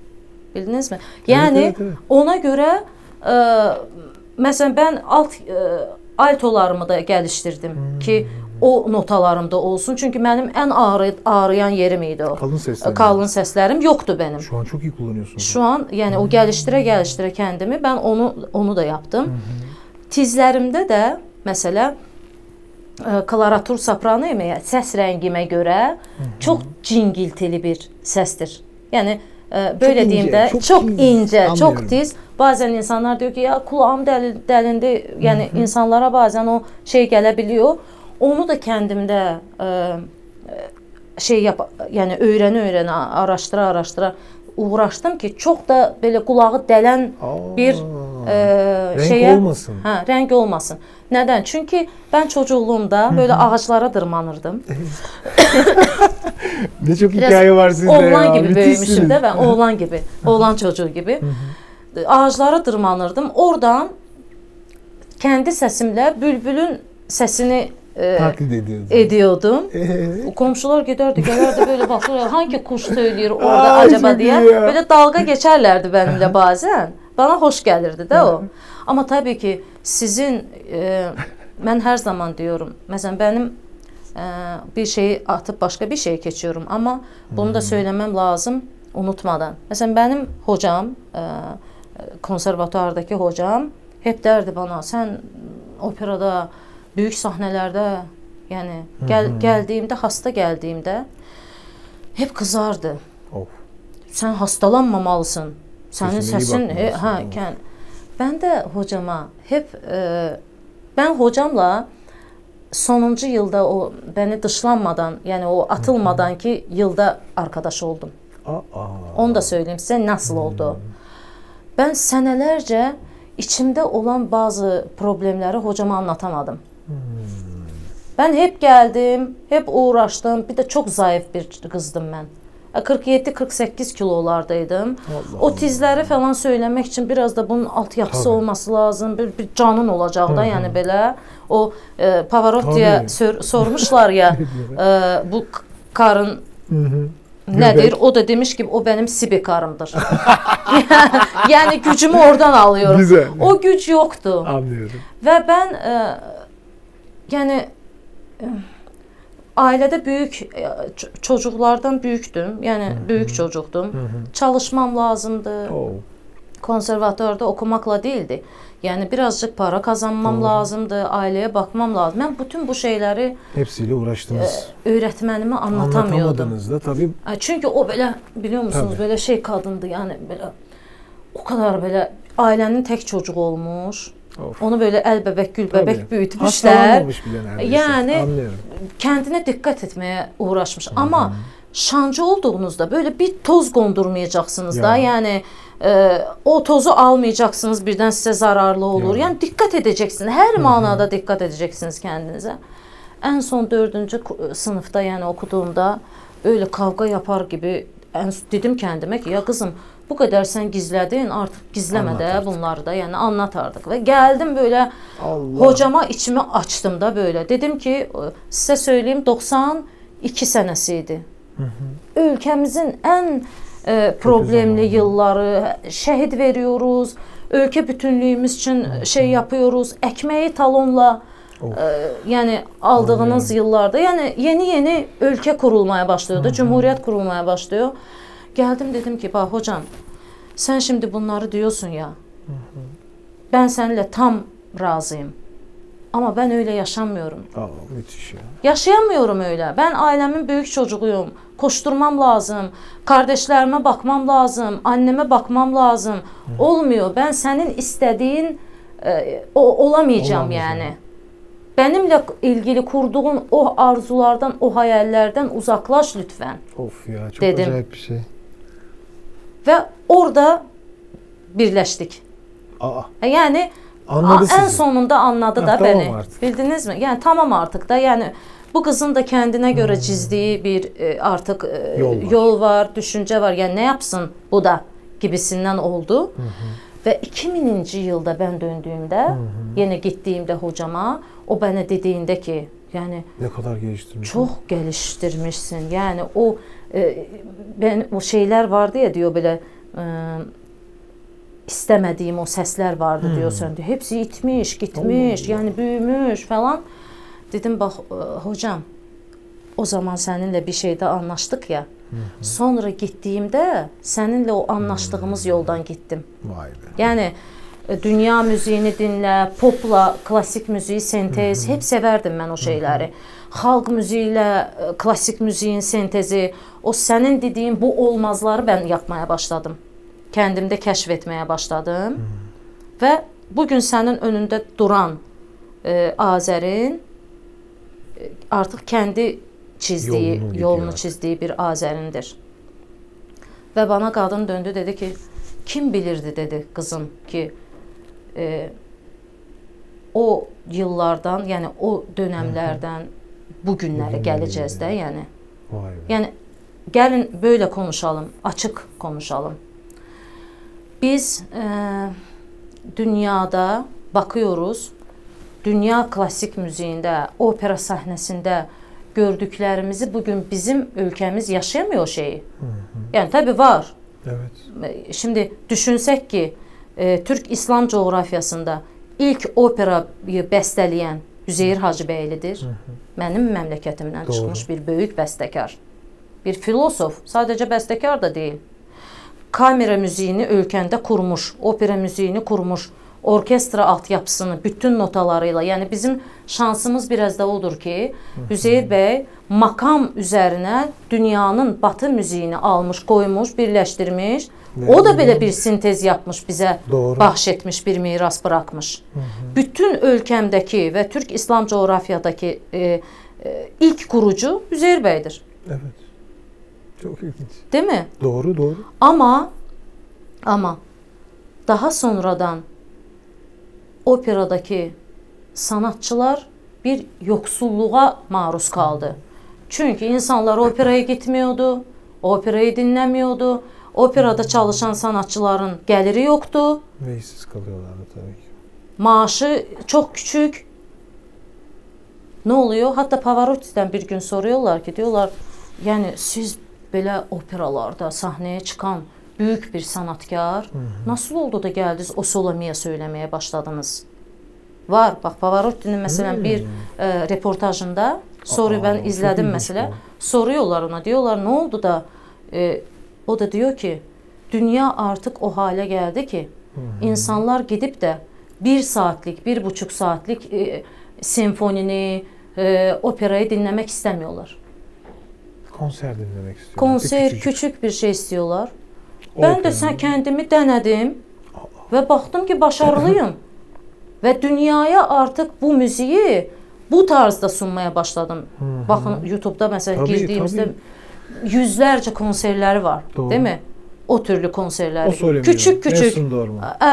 Bildiniz mi? Yani evet, evet, evet. ona göre e, mesela ben alt e, altolarımı da gəlişdirdim hmm. ki o notalarımda olsun. Çünki mənim ən ağrı, ağrıyan yerim idi o. Kalın səslərim. Kalın səslərim yoxdur benim. Şu an çok iyi kullanıyorsunuz. Şu an yəni o gəlişdirə-gəlişdirə kəndimi mən onu onu da yaptım. Hmm. Tizlərimdə də məsələ koloratur soprano yeməyə səs rəngimə görə Hı -hı. çox cingiltili bir səsdir. Yəni böyle çok diyeyim de çok, çok ince, Anlıyorum. çok tiz. Bazen insanlar diyor ki ya kulağım del, delindi. Yani Hı -hı. insanlara bazen o şey gelebiliyor. Onu da kendimde e, şey yap öğrene araştıra araştıra uğraşdım ki çok da böyle kulağı delen Aa, bir e, renk şeye olmasın. Ha, renk olmasın. Neden? Çünkü ben çocukluğumda böyle ağaçlara dırmanırdım. çok Biraz hikaye var sizde oğlan ya. gibi büyümüşüm de ben oğlan gibi. oğlan çocuğu gibi. Ağaçlara dırmanırdım. Oradan kendi sesimle bülbülün sesini e, taklit ediyordum. ediyordum. Ee? Komşular giderdi gelerdi böyle bakıyorlar hangi kuş söylüyor orada Ay, acaba diye. Ya. Böyle dalga geçerlerdi benimle bazen. Bana hoş gelirdi de o. Ama tabii ki sizin e, ben her zaman diyorum. Mesela benim e, bir şeyi atıp başka bir şeye geçiyorum ama bunu da söylemem lazım unutmadan. Mesela benim hocam e, konservatuvardaki hocam hep derdi bana sen operada büyük sahnelerde yani gel, geldiğimde hasta geldiğimde hep kızardı. Of. Sen hastalanmamalısın. Senin sesin he, ha ben de hocama hep e, ben hocamla sonuncu yılda o beni dışlanmadan yani o atılmadan ki yılda arkadaş oldum. Aa. Onu da söyleyeyim size nasıl oldu. Ben senelerce içimde olan bazı problemleri hocama anlatamadım. Ben hep geldim, hep uğraştım. Bir de çok zayıf bir kızdım ben. 47-48 kilolardaydım. Allah o tizləri falan söyləmək üçün biraz da bunun altyapısı Tabii. olması lazım. Bir, bir canın olacaq da, yəni belə. O e, Pavarotti'yə sor, sormuşlar ya, e, bu karın Hı -hı. Nədir? O da demiş ki, o benim sibekarımdır. yəni gücümü oradan alıyorum. Güzel. O güc yoxdur. Anlıyorum. Və mən e, yəni e, ailədə böyük e, çocuklardan böyükdüm. Yəni Hı -hı. böyük çocuqdum. Hı -hı. Çalışmam lazımdı. Oh. Konservatorda oxumaqla deyildi. Yəni birazcık para kazanmam Doğru. lazımdı, ailəyə baxmam lazım. Mən bütün bu şeyləri hepsiyle uğraşdınız. E, öğretmenime anlatamıyordum. Da tabii. Çünkü o belə biliyor musunuz tabii. belə şey kadındı. Yəni belə o kadar belə ailənin tek çocuğu olmuş. Of. Onu böyle el bebek, gül bebek Tabii. büyütmüşler. Yani Anlıyorum. kendine dikkat etmeye uğraşmış. Hı-hı. Ama şancı olduğunuzda böyle bir toz kondurmayacaksınız ya. da. Yani e, o tozu almayacaksınız birden size zararlı olur. Ya. Yani dikkat edeceksiniz. Her Hı-hı. manada dikkat edeceksiniz kendinize. En son dördüncü sınıfta yani okuduğumda öyle kavga yapar gibi dedim kəndimə ki, ya qızım, bu qədər sən gizlədin, artıq gizləmə də bunları da, yəni anlat artıq. Və gəldim belə Allah. hocama içimi açdım da belə. Dedim ki, sizə söyləyim 92 sənəsi idi. Hı -hı. Ölkəmizin ən e, problemli yılları, şəhid veriyoruz, ölkə bütünlüyümüz üçün şey yapıyoruz, ekmeği talonla Of. Ə, yəni aldığınız Aynen. yıllarda, yəni yeni-yeni ölkə qurulmaya başlıyordu, cümhuriyyət qurulmaya başlıyor. Gəldim dedim ki, bax hocam, sən şimdi bunları diyorsun ya. Hı -hı. Ben seninle tam razıyım. Ama ben öyle yaşamıyorum. Aa, müthiş ya. Yaşayamıyorum öyle. Ben ailemin büyük çocuğuyum. Koşturmam lazım. Kardeşlerime bakmam lazım. Anneme bakmam lazım. Hı. Olmuyor. Ben senin istediğin e, o, olamayacağım yani. Benimle ilgili kurduğun o arzulardan, o hayallerden uzaklaş lütfen. Of ya çok dedim. acayip bir şey. Ve orada birleştik. Aa. Yani Anladı en sizi. sonunda anladı ha, da tamam beni. Artık. Bildiniz mi? Yani tamam artık da yani bu kızın da kendine göre hmm. çizdiği bir e, artık e, yol, var. yol var, düşünce var. Yani ne yapsın bu da gibisinden oldu. Hı hı. Ve 2000. yılda ben döndüğümde, hı hı. yine gittiğimde hocama o bana dediğinde ki yani ne kadar geliştirmiş. Çok geliştirmişsin. Yani o e, ben o şeyler vardı ya diyor böyle e, istemediğim o sesler vardı hmm. diyor sen diyor. Hepsi itmiş, gitmiş, Allah yani büyümüş falan. Dedim bak e, hocam o zaman seninle bir şeyde anlaştık ya. Hı hı. Sonra gittiğimde seninle o anlaştığımız hı. yoldan gittim. Vay be. Yani e, dünya müziğini dinle, popla klasik müziği sentez, hı hı. hep severdim ben o şeyleri. Hı hı. Xalq müziği ilə e, klasik müziğin sentezi, o sənin dediyin bu olmazları ben yapmaya başladım. Kendimde keşfetmeye başladım. Hmm. Və bu gün sənin önündə duran e, Azərin e, artıq kendi çizdiği, yolunu, yolunu çizdiği bir Azərindir. Ve bana kadın döndü dedi ki, kim bilirdi dedi kızım ki e, o yıllardan, yani o dönemlerden bu günlere geleceğiz de yani. Yani gelin böyle konuşalım, açık konuşalım. Biz e, dünyada bakıyoruz, dünya klasik müziğinde, opera sahnesinde gördüklerimizi bugün bizim ülkemiz yaşayamıyor o şeyi. Hı hı. Yani tabi var. Evet. Şimdi düşünsek ki e, Türk İslam coğrafyasında ilk operayı bəstələyən Üzeyir Hacıbəylidir. Mənim məmləkətimdən Doğru. çıxmış bir böyük bəstəkar. Bir filosof, sadəcə bəstəkar da deyil kamera müziğini ölkəndə kurmuş, opera müziğini kurmuş, orkestra altyapısını bütün notalarıyla. Yəni bizim şansımız biraz da odur ki, Üzeyir bəy makam üzərinə dünyanın batı müziğini almış, qoymuş, birləşdirmiş. O da belə bir sintez yapmış, bizə Doğru. bahş etmiş bir miras buraxmış. Hı -hı. Bütün ölkəmdəki və Türk İslam coğrafiyadakı e, e, ilk kurucu Üzeyir bəydir. Evet. Çok ilginç. Değil mi? Doğru doğru. Ama ama daha sonradan operadaki sanatçılar bir yoksulluğa maruz kaldı. Çünkü insanlar operaya gitmiyordu, operayı dinlemiyordu. Operada çalışan sanatçıların geliri yoktu. Ve işsiz kalıyorlardı tabii ki. Maaşı çok küçük. Ne oluyor? Hatta Pavarotti'den bir gün soruyorlar ki diyorlar yani siz belə operalarda sahneye çıkan büyük bir sanatkar. Hı -hı. Nasıl oldu da geldiniz o Solomia söylemeye başladınız? Var. Bak Pavarotti'nin mesela hmm. bir e, reportajında soruyu ben izledim mesela. Soruyorlar ona diyorlar ne oldu da e, o da diyor ki dünya artık o hale geldi ki hmm. insanlar gidip de bir saatlik, bir buçuk saatlik e, senfonini, e, operayı dinlemek istemiyorlar. Konser dinlemek istiyorlar. Konser, küçük. küçük bir şey istiyorlar. De sen kendimi denedim Allah. ve baktım ki başarılıyım. ve dünyaya artık bu müziği bu tarzda sunmaya başladım. Hı -hı. Bakın YouTube'da mesela tabii, girdiğimizde tabii. yüzlerce konserleri var. Doğru. Değil mi? o türlü konserler. O küçük küçük.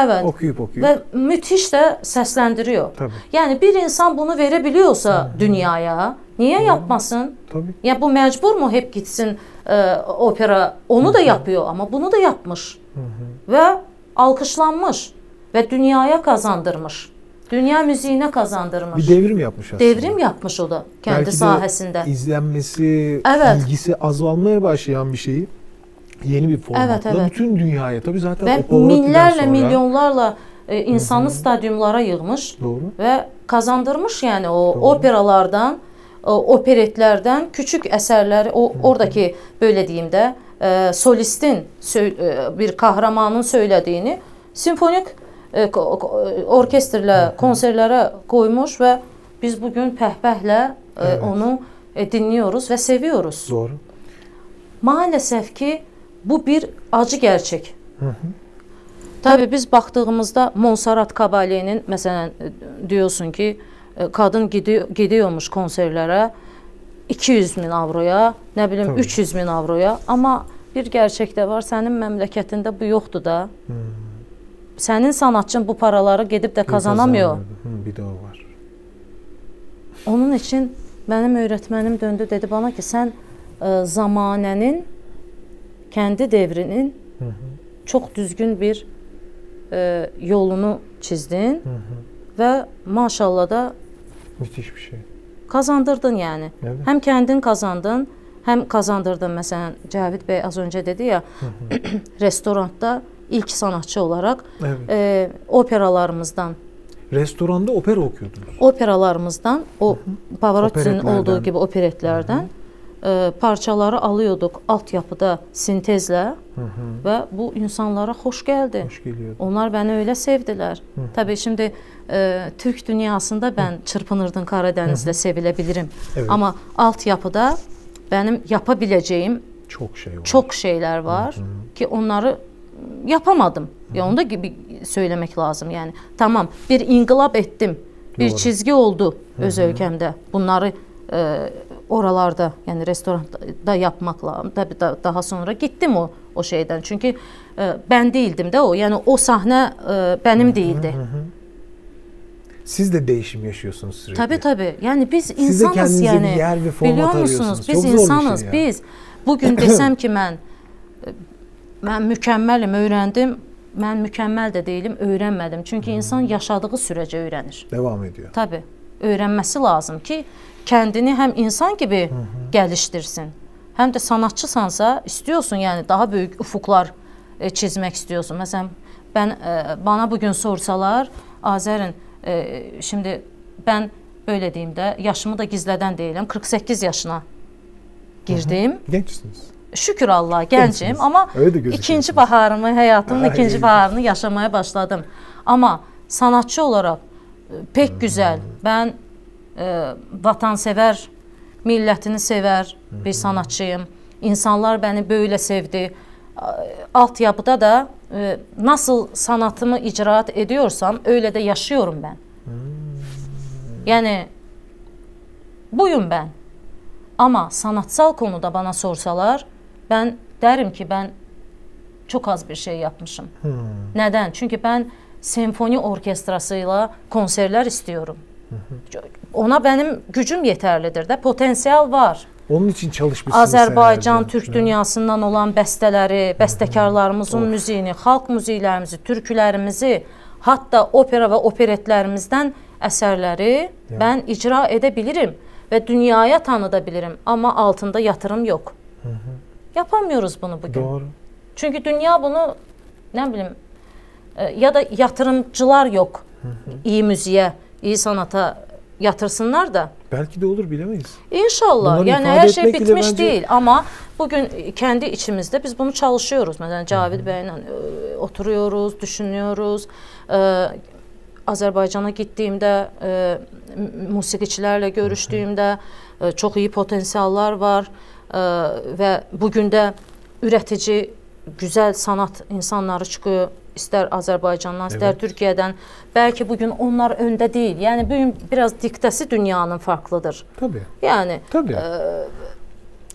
Evet. Okuyup okuyup. Ve müthiş de seslendiriyor. Tabii. Yani bir insan bunu verebiliyorsa Hı. dünyaya niye Hı. yapmasın? Tabii. Ya bu mecbur mu hep gitsin e, opera onu da yapıyor ama bunu da yapmış. Ve alkışlanmış ve dünyaya kazandırmış. Dünya müziğine kazandırmış. Bir devrim yapmış aslında. Devrim yapmış o da kendi Belki sahasında. izlenmesi, Evet. ilgisi azalmaya başlayan bir şeyi yeni bir formatla Evet, evet. bütün dünyaya tabii zaten Ve o minlərlə, sonra- milyonlarla e, insanı stadyumlara yığmış Doğru. və qazandırmış yəni o Doğru. operalardan, operetlərdən küçük əsərləri, o oradakı belə deyim də, e, solistin e, bir kahramanın söylədiyini simfonik e, ko- orkestrlə konserlərə qoymuş və biz bu gün pəhpəhlə e, Evet. onu e, dinliyoruz və seviyoruz. Doğru. Maalesef ki bu bir acı gerçek. Hı hı. Tabii biz baktığımızda Monserrat Caballé'nin mesela e, diyorsun ki e, kadın gidiyor, gidiyormuş konserlere 200 bin avroya, ne bileyim Tabii. 300 bin avroya ama bir gerçek de var senin memleketinde bu yoktu da. Hmm. Senin sanatçın bu paraları gedip de kazanamıyor. Kazanamadı. Hı, bir de o var. Onun için benim öğretmenim döndü dedi bana ki sen e, zamanenin kendi devrinin Hı hı. çok düzgün bir e, yolunu çizdin Hı hı. ve maşallah da Müthiş bir şey. kazandırdın yani. Evet. Hem kendin kazandın, hem kazandırdın. Mesela Cavit Bey az önce dedi ya, restoranda ilk sanatçı olarak Evet. e, operalarımızdan, Restoranda opera okuyordunuz. operalarımızdan o Pavarotti'nin Operetlerden. olduğu gibi operetlerden e, parçaları alıyorduk altyapıda sintezle Hı hı. ve bu insanlara hoş geldi. Hoş geliyordu. Onlar beni öyle sevdiler. Tabii şimdi e, Türk dünyasında ben çırpınırdım Karadeniz'de sevilebilirim. Evet. Ama altyapıda benim yapabileceğim Çok şey var. çok şeyler var ki onları yapamadım. Ya onu da gibi söylemek lazım. Yani tamam bir inkılap ettim. Bir Doğru. çizgi oldu öz ülkemde. Bunları e, oralarda yani restoranda yapmakla tabii da, daha sonra gittim o o şeyden. Çünkü e, ben değildim de o. Yani o sahne e, benim değildi. Siz de değişim yaşıyorsunuz sürekli. Tabii tabii. Yani biz de insanız kendinize yani. bir yer ve format Biliyor musunuz? Biz Çok bir şey insanız. ya. Biz bugün desem ki mən mən mükəmməlim, öyrəndim. Mən mükəmməl də deyiləm, öyrənmədim. Çünki Hmm. insan yaşadığı sürəcə öyrənir. Devam ediyor. Tabii. Öyrənməsi lazım ki, kəndini həm insan gibi gəlişdirsin. Həm də sanatçısansa istiyorsun yani daha büyük ufuklar e, çizmek istiyorsun. Mesela ben e, bana bugün sorsalar Azərin e, şimdi ben böyle diyeyim de yaşımı da gizlədən deyiləm. 48 yaşına girdim. Gençsiniz. Şükür Allah gəncim Gençsiniz. amma ikinci baharımı, həyatımın Ay. ikinci baharını yaşamaya başladım. Amma sanatçı olaraq e, pek güzel. Ben e, vatansevər, millətini sevər bir sanatçıyım. İnsanlar bəni böyle sevdi. Altyapıda da e, nasıl sanatımı icraat ediyorsam öyle de yaşıyorum ben. Yani buyum ben. Ama sanatsal konuda bana sorsalar ben derim ki ben çok az bir şey yapmışım. Hmm. Neden? Çünkü ben senfoni orkestrasıyla konserler istiyorum. Ona benim gücüm yeterlidir de potansiyel var. Onun için çalışmışsınız Azərbaycan, herhalde. Türk dünyasından olan bəstələri, bəstəkarlarımızın müziğini, xalq musiqilərimizi, türkülərimizi, hatta opera və operetlərimizdən əsərləri mən icra edə bilirim və dünyaya tanıda bilirim, amma altında yatırım yox. Yapamıyoruz bunu bugün. Doğru. Çünkü dünya bunu ne bileyim e, ya da yatırımcılar yok. iyi müziğe, iyi sanata yatırsınlar da. Belki de olur bilemeyiz. İnşallah. Bunları yani her şey bitmiş bence- değil ama bugün kendi içimizde biz bunu çalışıyoruz. Mesela Cavid Bey'le e, oturuyoruz, düşünüyoruz. E, Azerbaycan'a gittiğimde e, musiqiçilərlə görüşdüyümdə e, çox iyi potensiallar var e, və bugün də ürətici, gözəl sanat insanları çıxıyor. İstər Azərbaycandan, istər Evet. Türkiyədən. Bəlkə bugün onlar öndə deyil. Yəni bu gün biraz diktəsi dünyanın farklıdır. Tabii. Yani Tabii.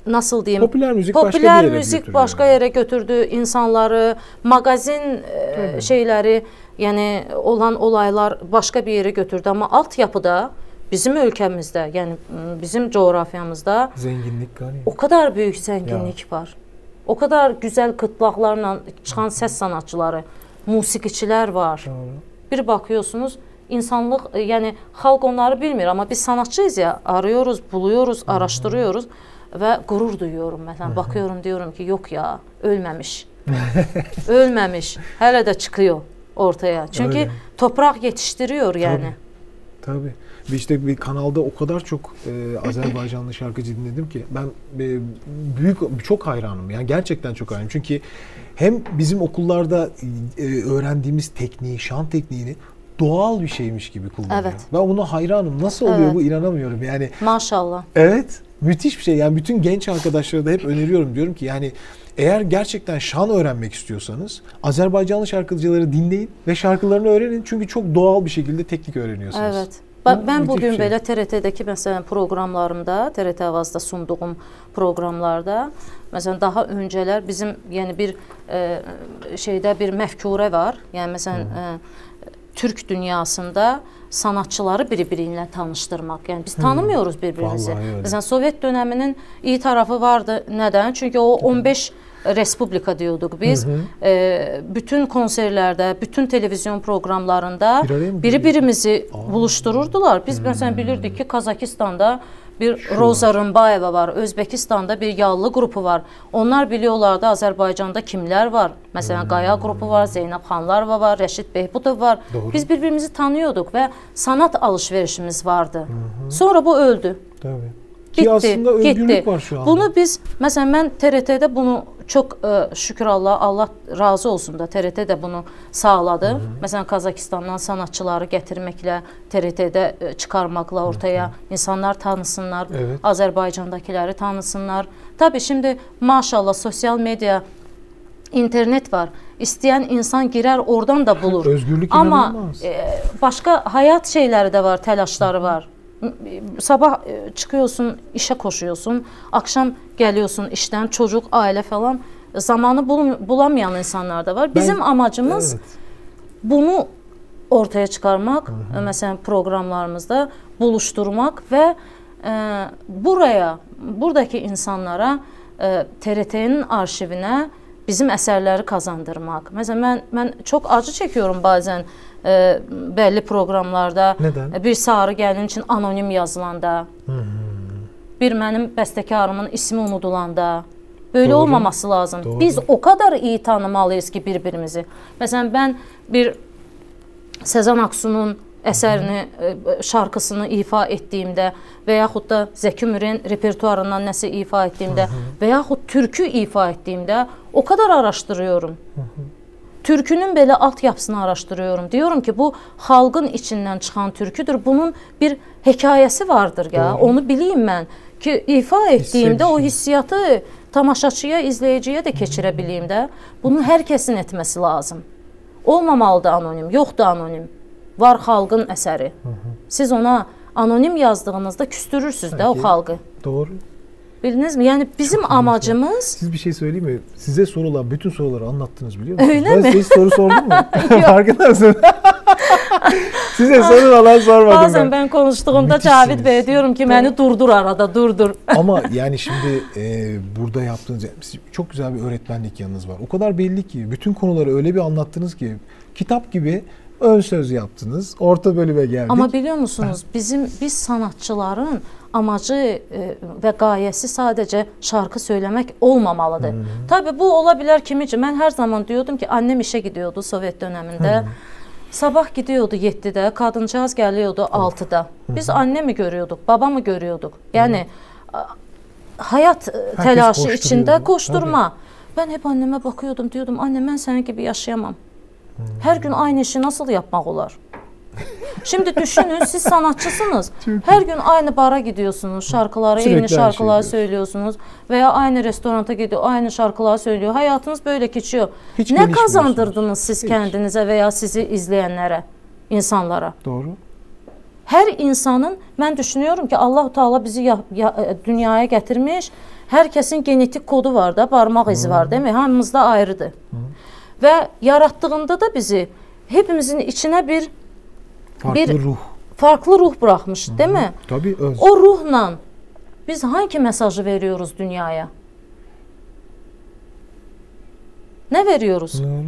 nasıl diyeyim? Popüler müzik başka bir Popüler yere müzik götürüyor başka yani. yere götürdü insanları, magazin e, şeyleri, yani olan olaylar başka bir yere götürdü ama altyapıda bizim ölkəmizdə, yəni bizim coğrafiyamızda zenginlik var. O kadar böyük zənginlik ya. var. O kadar gözəl qıtlaqlarla çıxan səs sanatçıları, musiqiçilər var. Doğru. Bir baxıyorsunuz, insanlıq, e, yəni xalq onları bilmir, amma biz sanatçıyıq ya, arıyoruz, buluyoruz, araşdırıyoruz və qürur duyuyorum. Məsələn, baxıyorum, diyorum ki, yox ya, ölməmiş. ölməmiş. Hələ də çıxıyor ortaya. Çünki Öyle. topraq yetiştiriyor yəni. Tabii. Tabii. İşte bir kanalda o kadar çok e, Azerbaycanlı şarkıcı dinledim ki ben e, büyük çok hayranım. Yani gerçekten çok hayranım. Çünkü hem bizim okullarda e, öğrendiğimiz tekniği, şan tekniğini doğal bir şeymiş gibi kullanıyor. Evet. Ben buna hayranım. Nasıl oluyor evet. bu inanamıyorum. Yani Maşallah. Evet. Müthiş bir şey. Yani bütün genç arkadaşlara da hep öneriyorum. Diyorum ki yani eğer gerçekten şan öğrenmek istiyorsanız Azerbaycanlı şarkıcıları dinleyin ve şarkılarını öğrenin. Çünkü çok doğal bir şekilde teknik öğreniyorsunuz. Evet. Bax, mən bu gün belə TRT-dəki məsələn proqramlarımda, TRT Avazda sunduğum proqramlarda, məsələn daha öncələr bizim yəni bir e, şeydə bir məfkurə var. Yəni məsələn e, türk dünyasında sanatçıları bir-biri ilə tanışdırmaq. Yəni biz tanımıyoruz bir-birimizi. Məsələn Sovet dövrünün iyi tərəfi vardı. Nədən? Çünki o 15 respublika diyorduk biz. Hı hı. E, bütün konserlərdə, bütün televizyon proqramlarında biri-birimizi buluştururdular. Biz hmm. məsələn bilirdik ki, Kazakistanda bir Şu Roza Rımbayeva var, Özbəkistanda bir Yallı qrupu var. Onlar biliyorlardı Azərbaycanda kimlər var. Məsələn hmm. Qaya qrupu var, Zeynəb Xanlarova var, Rəşid Behbudov var. Doğru. Biz bir-birimizi tanıyorduk və sanat alış-verişimiz vardı. Hı -hı. Sonra bu öldü. Tabii. Ki getdi, aslında özgürlük getdi. var şu anda. Bunu biz məsələn mən TRT-də bunu çox ə, e, şükür Allah, Allah razı olsun da TRT də bunu sağladı. Hı -hı. Məsələn Qazakistandan sanatçıları gətirməklə, TRT-də e, çıxarmaqla ortaya Hı -hı. insanlar tanısınlar, evet. Azərbaycandakiləri tanısınlar. Təbii şimdi maşallah sosial media internet var. İstəyən insan girər, oradan da bulur. Özgürlük Amma e, başqa həyat şeyləri də var, təlaşları var. Sabah e, çıkıyorsun, işe koşuyorsun, akşam geliyorsun işten, çocuk, aile falan zamanı bul bulamayan insanlar da var. Bizim ben, amacımız evet. bunu ortaya çıkarmak, Hı -hı. mesela programlarımızda buluşturmak ve e, buraya, buradaki insanlara e, TRT-nin arşivinə bizim əsərləri kazandırmaq. Məsələn mən mən çox acı çəkiyorum bəzən ə, e, bəlli proqramlarda Nədən? bir sarı gəlin üçün anonim yazılanda. Hı -hı. Bir mənim bəstəkarımın ismi unudulanda. Böyle Doğru. olmaması lazım. Doğru. Biz o kadar iyi tanımalıyız ki birbirimizi. Məsələn mən bir Sezen Aksu'nun əsərini, e, şarkısını ifa etdiyimdə və yaxud da Zəki Müren repertuarından nəsə ifa etdiyimdə Hı -hı. və yaxud türkü ifa etdiyimdə o kadar araşdırıyorum. Hı -hı. Türkünün belə altyapısını araşdırıyorum. Diyorum ki, bu xalqın içindən çıxan türküdür. Bunun bir hekayəsi vardır ya. Doğru. Onu bileyim mən ki, ifa etdiyimdə o hissiyatı tamaşaçıya, izləyiciyə də keçirə bileyim də. Bunu hər kəsin etməsi lazım. Olmamalıdır anonim, yoxdur anonim var xalqın əsəri. Siz ona anonim yazdığınızda küstürürsüz də o xalqı. Doğru. Bildinizmi? Yəni bizim Çok amacımız Siz bir şey söyleyeyim mi? Size sorulan bütün soruları anlattınız biliyor musunuz? Öyle ben mi? size soru sordum mu? Farkında mısın? Size soru falan sormadım Bazen ben. ben konuştuğumda Cavid Bey diyorum ki beni durdur arada durdur. Ama yani şimdi e, burada yaptığınız çok güzel bir öğretmenlik yanınız var. O kadar belli ki bütün konuları öyle bir anlattınız ki kitap gibi ön söz yaptınız. Orta bölüme geldik. Ama biliyor musunuz bizim biz sanatçıların amacı e, və qayəsi sadəcə şarkı söyləmək olmamalıdır. Hmm. Tabii bu ola bilər kimi üçün mən hər zaman diyordum ki, annem işə gidiyordu Sovet dövründə. Hmm. Sabah gidiyordu 7-də, kadıncağız geliyordu 6-da. Biz annemi görüyorduk, babamı görüyorduk. Hmm. hayat Herkes telaşı içində koşturma. Tabii. Ben hep anneme bakıyordum, diyordum anne ben senin gibi yaşayamam. Her gün aynı işi nasıl yapmak olar? Şimdi düşünün siz sanatçısınız. Her gün aynı bara gidiyorsunuz. Şarkıları, Sürekli yeni şarkılar şey söylüyorsunuz. Veya aynı restoranta gidiyor, aynı şarkılar söylüyor. Hayatınız böyle geçiyor. Hiç ne kazandırdınız siz Hiç. kendinize veya sizi izleyenlere, insanlara? Doğru. Her insanın, ben düşünüyorum ki Allah Teala bizi ya, ya, e, dünyaya getirmiş. Herkesin genetik kodu var da, parmak izi var değil mi? Hamımızda ayrıdır. Hı. Və yaratdığında da bizi hepimizin içinə bir farklı bir ruh farklı ruh buraxmış, değil mi? Tabii öz. O ruhla biz hangi mesajı veriyoruz dünyaya? Ne veriyoruz? Doğru.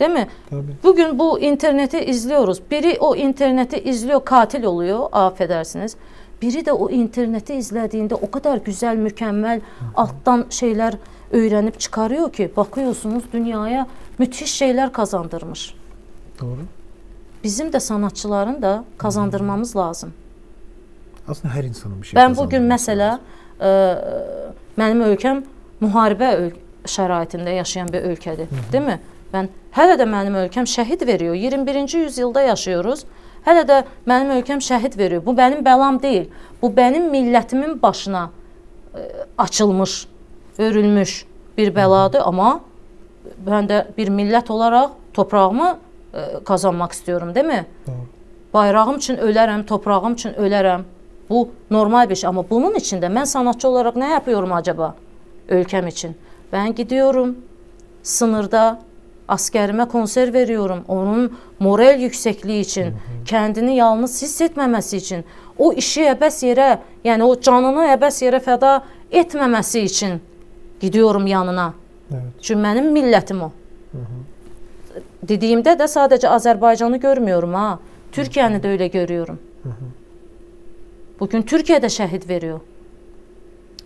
Değil mi? Tabii. Bugün bu interneti izliyoruz. Biri o interneti izliyor, katil oluyor, affedersiniz. Biri de o interneti izlediğinde o kadar güzel, mükemmel alttan şeyler öğrenip çıkarıyor ki bakıyorsunuz dünyaya müthiş şeyler kazandırmış. Doğru. Bizim de sanatçıların da kazandırmamız lazım. Aslında her insanın bir şey Ben bugün mesela e, mənim ölkəm müharibə öl şəraitində yaşayan bir ölkədir, değil mi? Ben hələ də mənim ölkəm şəhid veriyor. 21-ci yüzyılda yaşıyoruz. Hələ də mənim ölkəm şəhid veriyor. Bu mənim bəlam deyil. Bu mənim millətimin başına e, açılmış, örülmüş bir bəladır, amma mən də bir millət olaraq toprağımı e, kazanmaq istiyorum, değil mi? Doğru. Bayrağım üçün ölərəm, toprağım üçün ölərəm. Bu normal bir şey ama bunun içinde ben sanatçı olarak ne yapıyorum acaba ülkem için? Ben gidiyorum sınırda askerime konser veriyorum. Onun moral yüksekliği için, kendini yalnız hissetmemesi için, o işi əbəs yerə, yəni o canını əbəs yerə fəda etməməsi için gidiyorum yanına. Evet. Çünkü benim milletim o. Dediğimde de sadece Azerbaycan'ı görmüyorum ha. Türkiye'ni de öyle görüyorum. Bugün Türkiye'de şehit veriyor.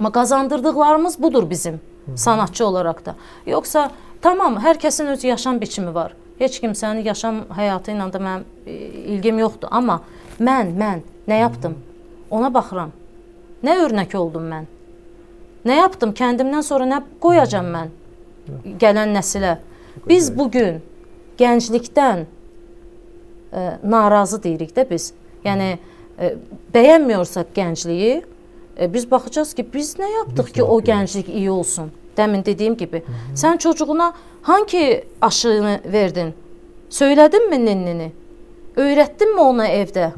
Ama kazandırdıklarımız budur bizim sanatçı olarak da. Yoksa tamam herkesin öz yaşam biçimi var. Heç kimsenin yaşam hayatı ilə da mənim e, ilgim yoxdur. Amma mən, mən nə yaptım? Ona baxıram. Nə örnek oldum mən? Nə yaptım? Kəndimdən sonra nə qoyacam mən gələn nəsilə? Biz bugün gənclikdən e, narazı deyirik də biz. Yəni e, bəyənmiyorsak gəncliyi, e, biz baxacağız ki, biz nə yapdıq ki, o gənclik iyi olsun? Demin dediyim gibi. Sən çocuğuna hangi aşını verdin? Söylədinmi ninnini? Öyrətdinmi ona evdə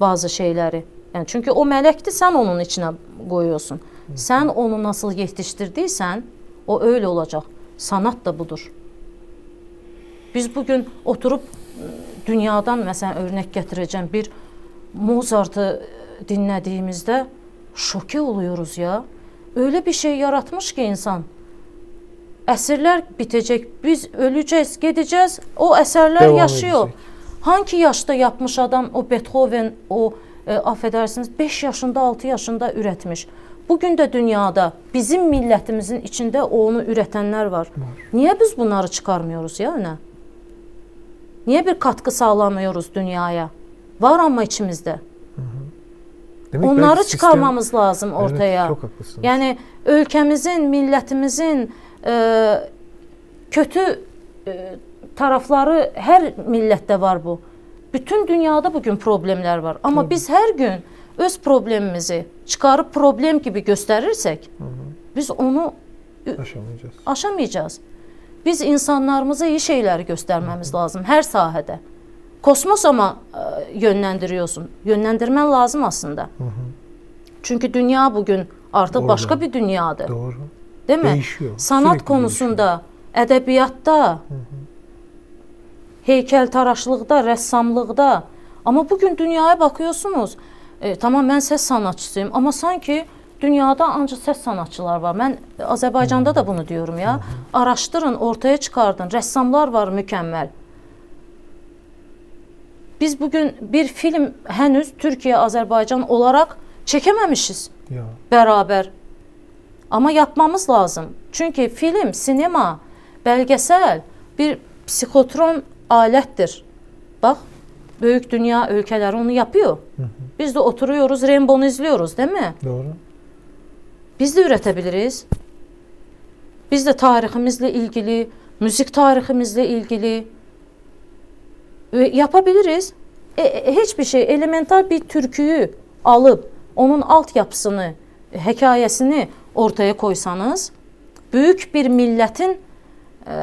bazı şeyləri? Yəni çünki o mələkdir, sən onun içinə qoyuyorsun. Sən onu nasıl yetiştirdiysən, o öyle olacaq. Sanat da budur. Biz bugün oturup dünyadan məsələn örnek gətirəcəm bir Mozart'ı dinlədiyimizdə şoke oluyoruz ya. Öyle bir şey yaratmış ki insan. Əsrlər bitecek, biz öleceğiz, gedeceğiz. O əsərlər Devam yaşıyor. edecek. Hangi yaşta yapmış adam o Beethoven, o e, affedersiniz 5 yaşında, 6 yaşında üretmiş. Bugün de dünyada bizim milletimizin içinde onu üretenler var. Niye biz bunları çıkarmıyoruz ya öne? Niye bir katkı sağlamıyoruz dünyaya? Var ama içimizde. Demek Onları sistem- çıkarmamız lazım ortaya. Evet. Yani ülkemizin, milletimizin e, kötü e, tarafları her millette var bu. Bütün dünyada bugün problemler var. Ama biz her gün öz problemimizi çıkarıp problem gibi gösterirsek biz onu aşamayacağız. aşamayacağız. Biz insanlarımıza iyi şeyleri göstermemiz lazım her sahede. Kosmos ama e, yönlendiriyorsun. Yönlendirmen lazım aslında. Çünkü dünya bugün artık Doğru. başka bir dünyadır. Doğru. Değil mi? Değişiyor, Sanat sürekli konusunda, edebiyatta, heykeltaraşlıqda, rəssamlıqda. Amma bugün dünyaya bakıyorsunuz. E, tamam mən səs sanatçısıyım, amma sanki dünyada ancaq səs sanatçılar var. Mən Azərbaycanda da bunu diyorum ya. Araşdırın, ortaya çıxardın. Rəssamlar var mükəmməl. Biz bugün bir film henüz Türkiye Azerbaycan olarak çekememişiz Ya. beraber. Ama yapmamız lazım. Çünkü film, sinema, belgesel bir psikotron alettir. Bak, büyük dünya ülkeleri onu yapıyor. Biz de oturuyoruz, Rainbow'u izliyoruz değil mi? Doğru. Biz de üretebiliriz. Biz de tarihimizle ilgili, müzik tarihimizle ilgili e, yapabiliriz. E, e, hiçbir şey elemental bir türküyü alıp onun altyapısını, hekayesini ortaya koysanız büyük bir milletin e,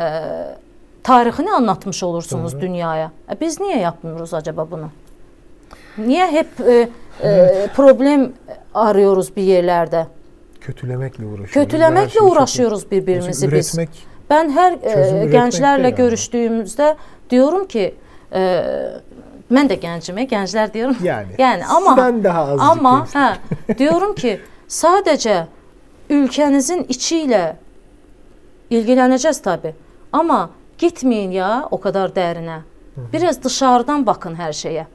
tarihini anlatmış olursunuz Doğru. dünyaya. E, biz niye yapmıyoruz acaba bunu? Niye hep e, e, problem arıyoruz bir yerlerde? Kötülemekle uğraşıyoruz. Her Kötülemekle şeyi çok- uğraşıyoruz birbirimizi Mesela biz. üretmek Ben her Çözüm e, üretmek gençlerle değil yani. görüştüğümüzde diyorum ki e, mən də gəncim, gənclər deyirəm. Yəni. Yəni amma sizdən daha az. amma hə diyorum ki, sadəcə ülkənizin içi ilə ilgilənəcəz tabii. Getməyin ya o qədər dərinə. Biraz dışarıdan bakın hər şeyə.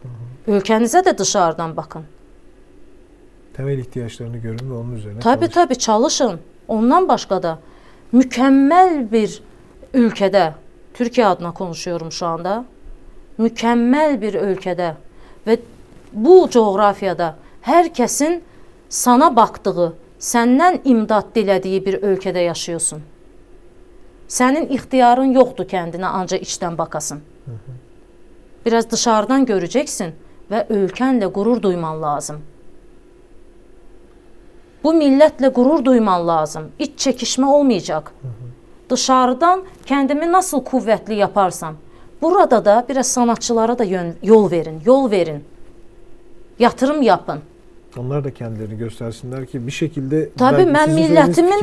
Ölkənizə də dışarıdan bakın. Temel ihtiyaçlarını görün ve onun üzerine Tabii çalışın. tabii çalışın. Ondan başqa da mükəmməl bir ölkədə, Türkiyə adına konuşuyorum şu anda. Mükəmməl bir ölkədə və bu coğrafiyada hər kəsin sana baxdığı, səndən imdad dilədiyi bir ölkədə yaşıyorsun. Sənin ixtiyarın yoxdur kəndinə ancaq içdən bakasan. Biraz dışarıdan görəcəksin və ölkənlə qürur duyman lazım. Bu millətlə qürur duyman lazım. İç çəkişmə olmayacaq. Dışarıdan kəndimi nasıl qüvvətli yaparsam, burada da biraz sanatçılara da yön, yol verin, yol verin. Yatırım yapın. Onlar da kendilerini göstersinler ki bir şekilde Tabii millətimin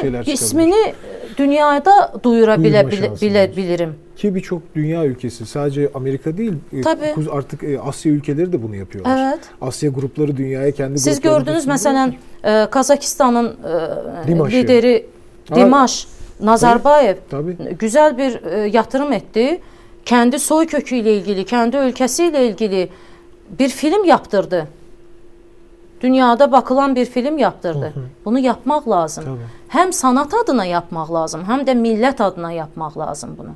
şeyler çıkabilir. ismini dünyada duyura bile, Duyurma bile, şansınız bile var. bilirim. Ki birçok dünya ülkesi sadece Amerika değil e, Tabii. artık e, Asya ülkeleri de bunu yapıyorlar. Evet. Asya grupları dünyaya kendi Siz gördünüz e, Kazakistanın e, lideri Dimaş Nazarbayev Tabii. güzel bir e, yatırım etti. Kendi soy köküyle ilgili, kendi ülkesiyle ilgili bir film yaptırdı. Dünyada bakılan bir film yaptırdı. Bunu yapmaq lazım. Tabii. Həm sanat adına yapmaq lazım, həm də millət adına yapmaq lazım bunu.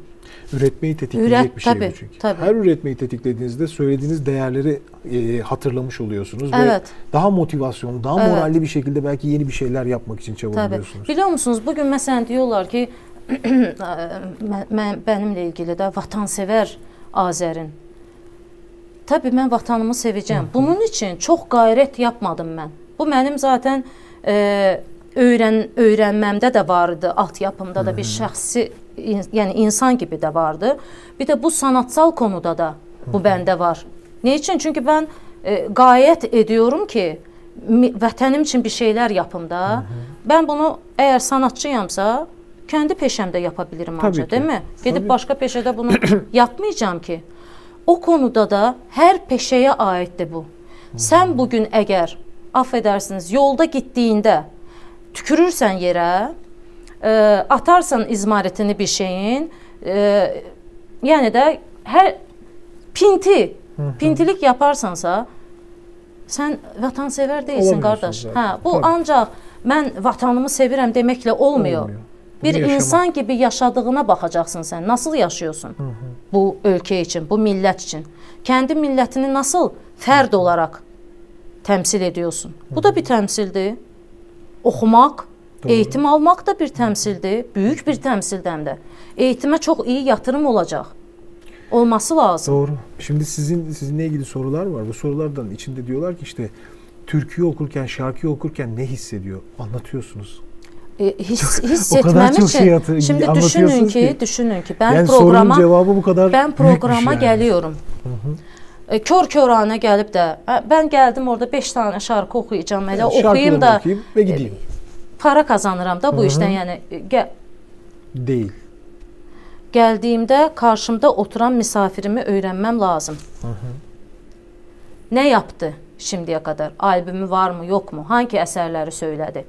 Üretmeyi tetikleyecek Üret- bir şey tabii, bu çünkü. tabii. Her üretmeyi tetiklediğinizde söylediğiniz değerleri e, hatırlamış oluyorsunuz Evet. ve daha motivasyonlu, daha Evet. moralli bir şekilde belki yeni bir şeyler yapmak için çabalıyorsunuz. Biliyor musunuz bugün məsələn diyorlar ki benimle ilgili də vatansevər Azərin. Tabii mən vatanımı sevəcəm. Bunun üçün çox qayrət yapmadım mən. Bu mənim zaten e, öyrən öyrənməmdə də vardı, altyapımda da bir şəxsi yəni insan gibi də vardı. Bir də bu sanatsal konuda da bu bəndə var. Ne için? Çünkü ben e, gayet ediyorum ki vətənim üçün bir şeylər yapım da. Ben bunu eğer sanatçıyamsa kendi peşemde yapabilirim Tabii ancaq, ki. değil mi? Gedib başqa peşədə bunu yapmayacağım ki. O konuda da hər peşəyə aiddir bu. Sən bu gün əgər affedersiniz yolda getdiyində tükürürsən yerə, e, atarsan izmaritini bir şeyin, e, yəni də hər pinti, pintilik yaparsansa sən vətənsevər deyilsən Olamıyorsun qardaş. zaten. Hə, bu Tabii. ancaq mən vətənimi sevirəm deməklə olmuyor. Olmuyor. Bir yaşamak. insan gibi yaşadığına baxacaqsan sən. Nasıl yaşıyorsun? Bu ölkə üçün, bu millət üçün. Kəndi millətini nasıl fərd olaraq təmsil ediyorsun? Bu da bir təmsildir. Oxumaq, Doğru. eğitim almaq da bir təmsildir. Böyük bir təmsildən də. Eğitimə çox iyi yatırım olacaq. Olması lazım. Doğru. Şimdi sizin sizinle ilgili sorular var. Bu sorulardan içinde diyorlar ki işte türküyü okurken, şarkıyı okurken ne hissediyor? Anlatıyorsunuz. E, his, O hissetmem kadar çok için. şey hatır- Şimdi anlatıyorsunuz düşünün ki, ki. düşünün ki ben yani programa sorunun cevabı bu kadar Ben büyükmüş programa yani. geliyorum. E, kör körane gelip de "Ha, ben geldim orada 5 tane şarkı okuyacağım hele Evet, okuyayım şarkılarını da okuyayım ve gideyim. para kazanıram da bu işten yani e, gel, Değil. Gəldiyimdə qarşımda oturan misafirimi öyrənməm lazım. Nə yapdı şimdiyə qədər? Albümü varmı, yoxmu? Hangi əsərləri söylədi?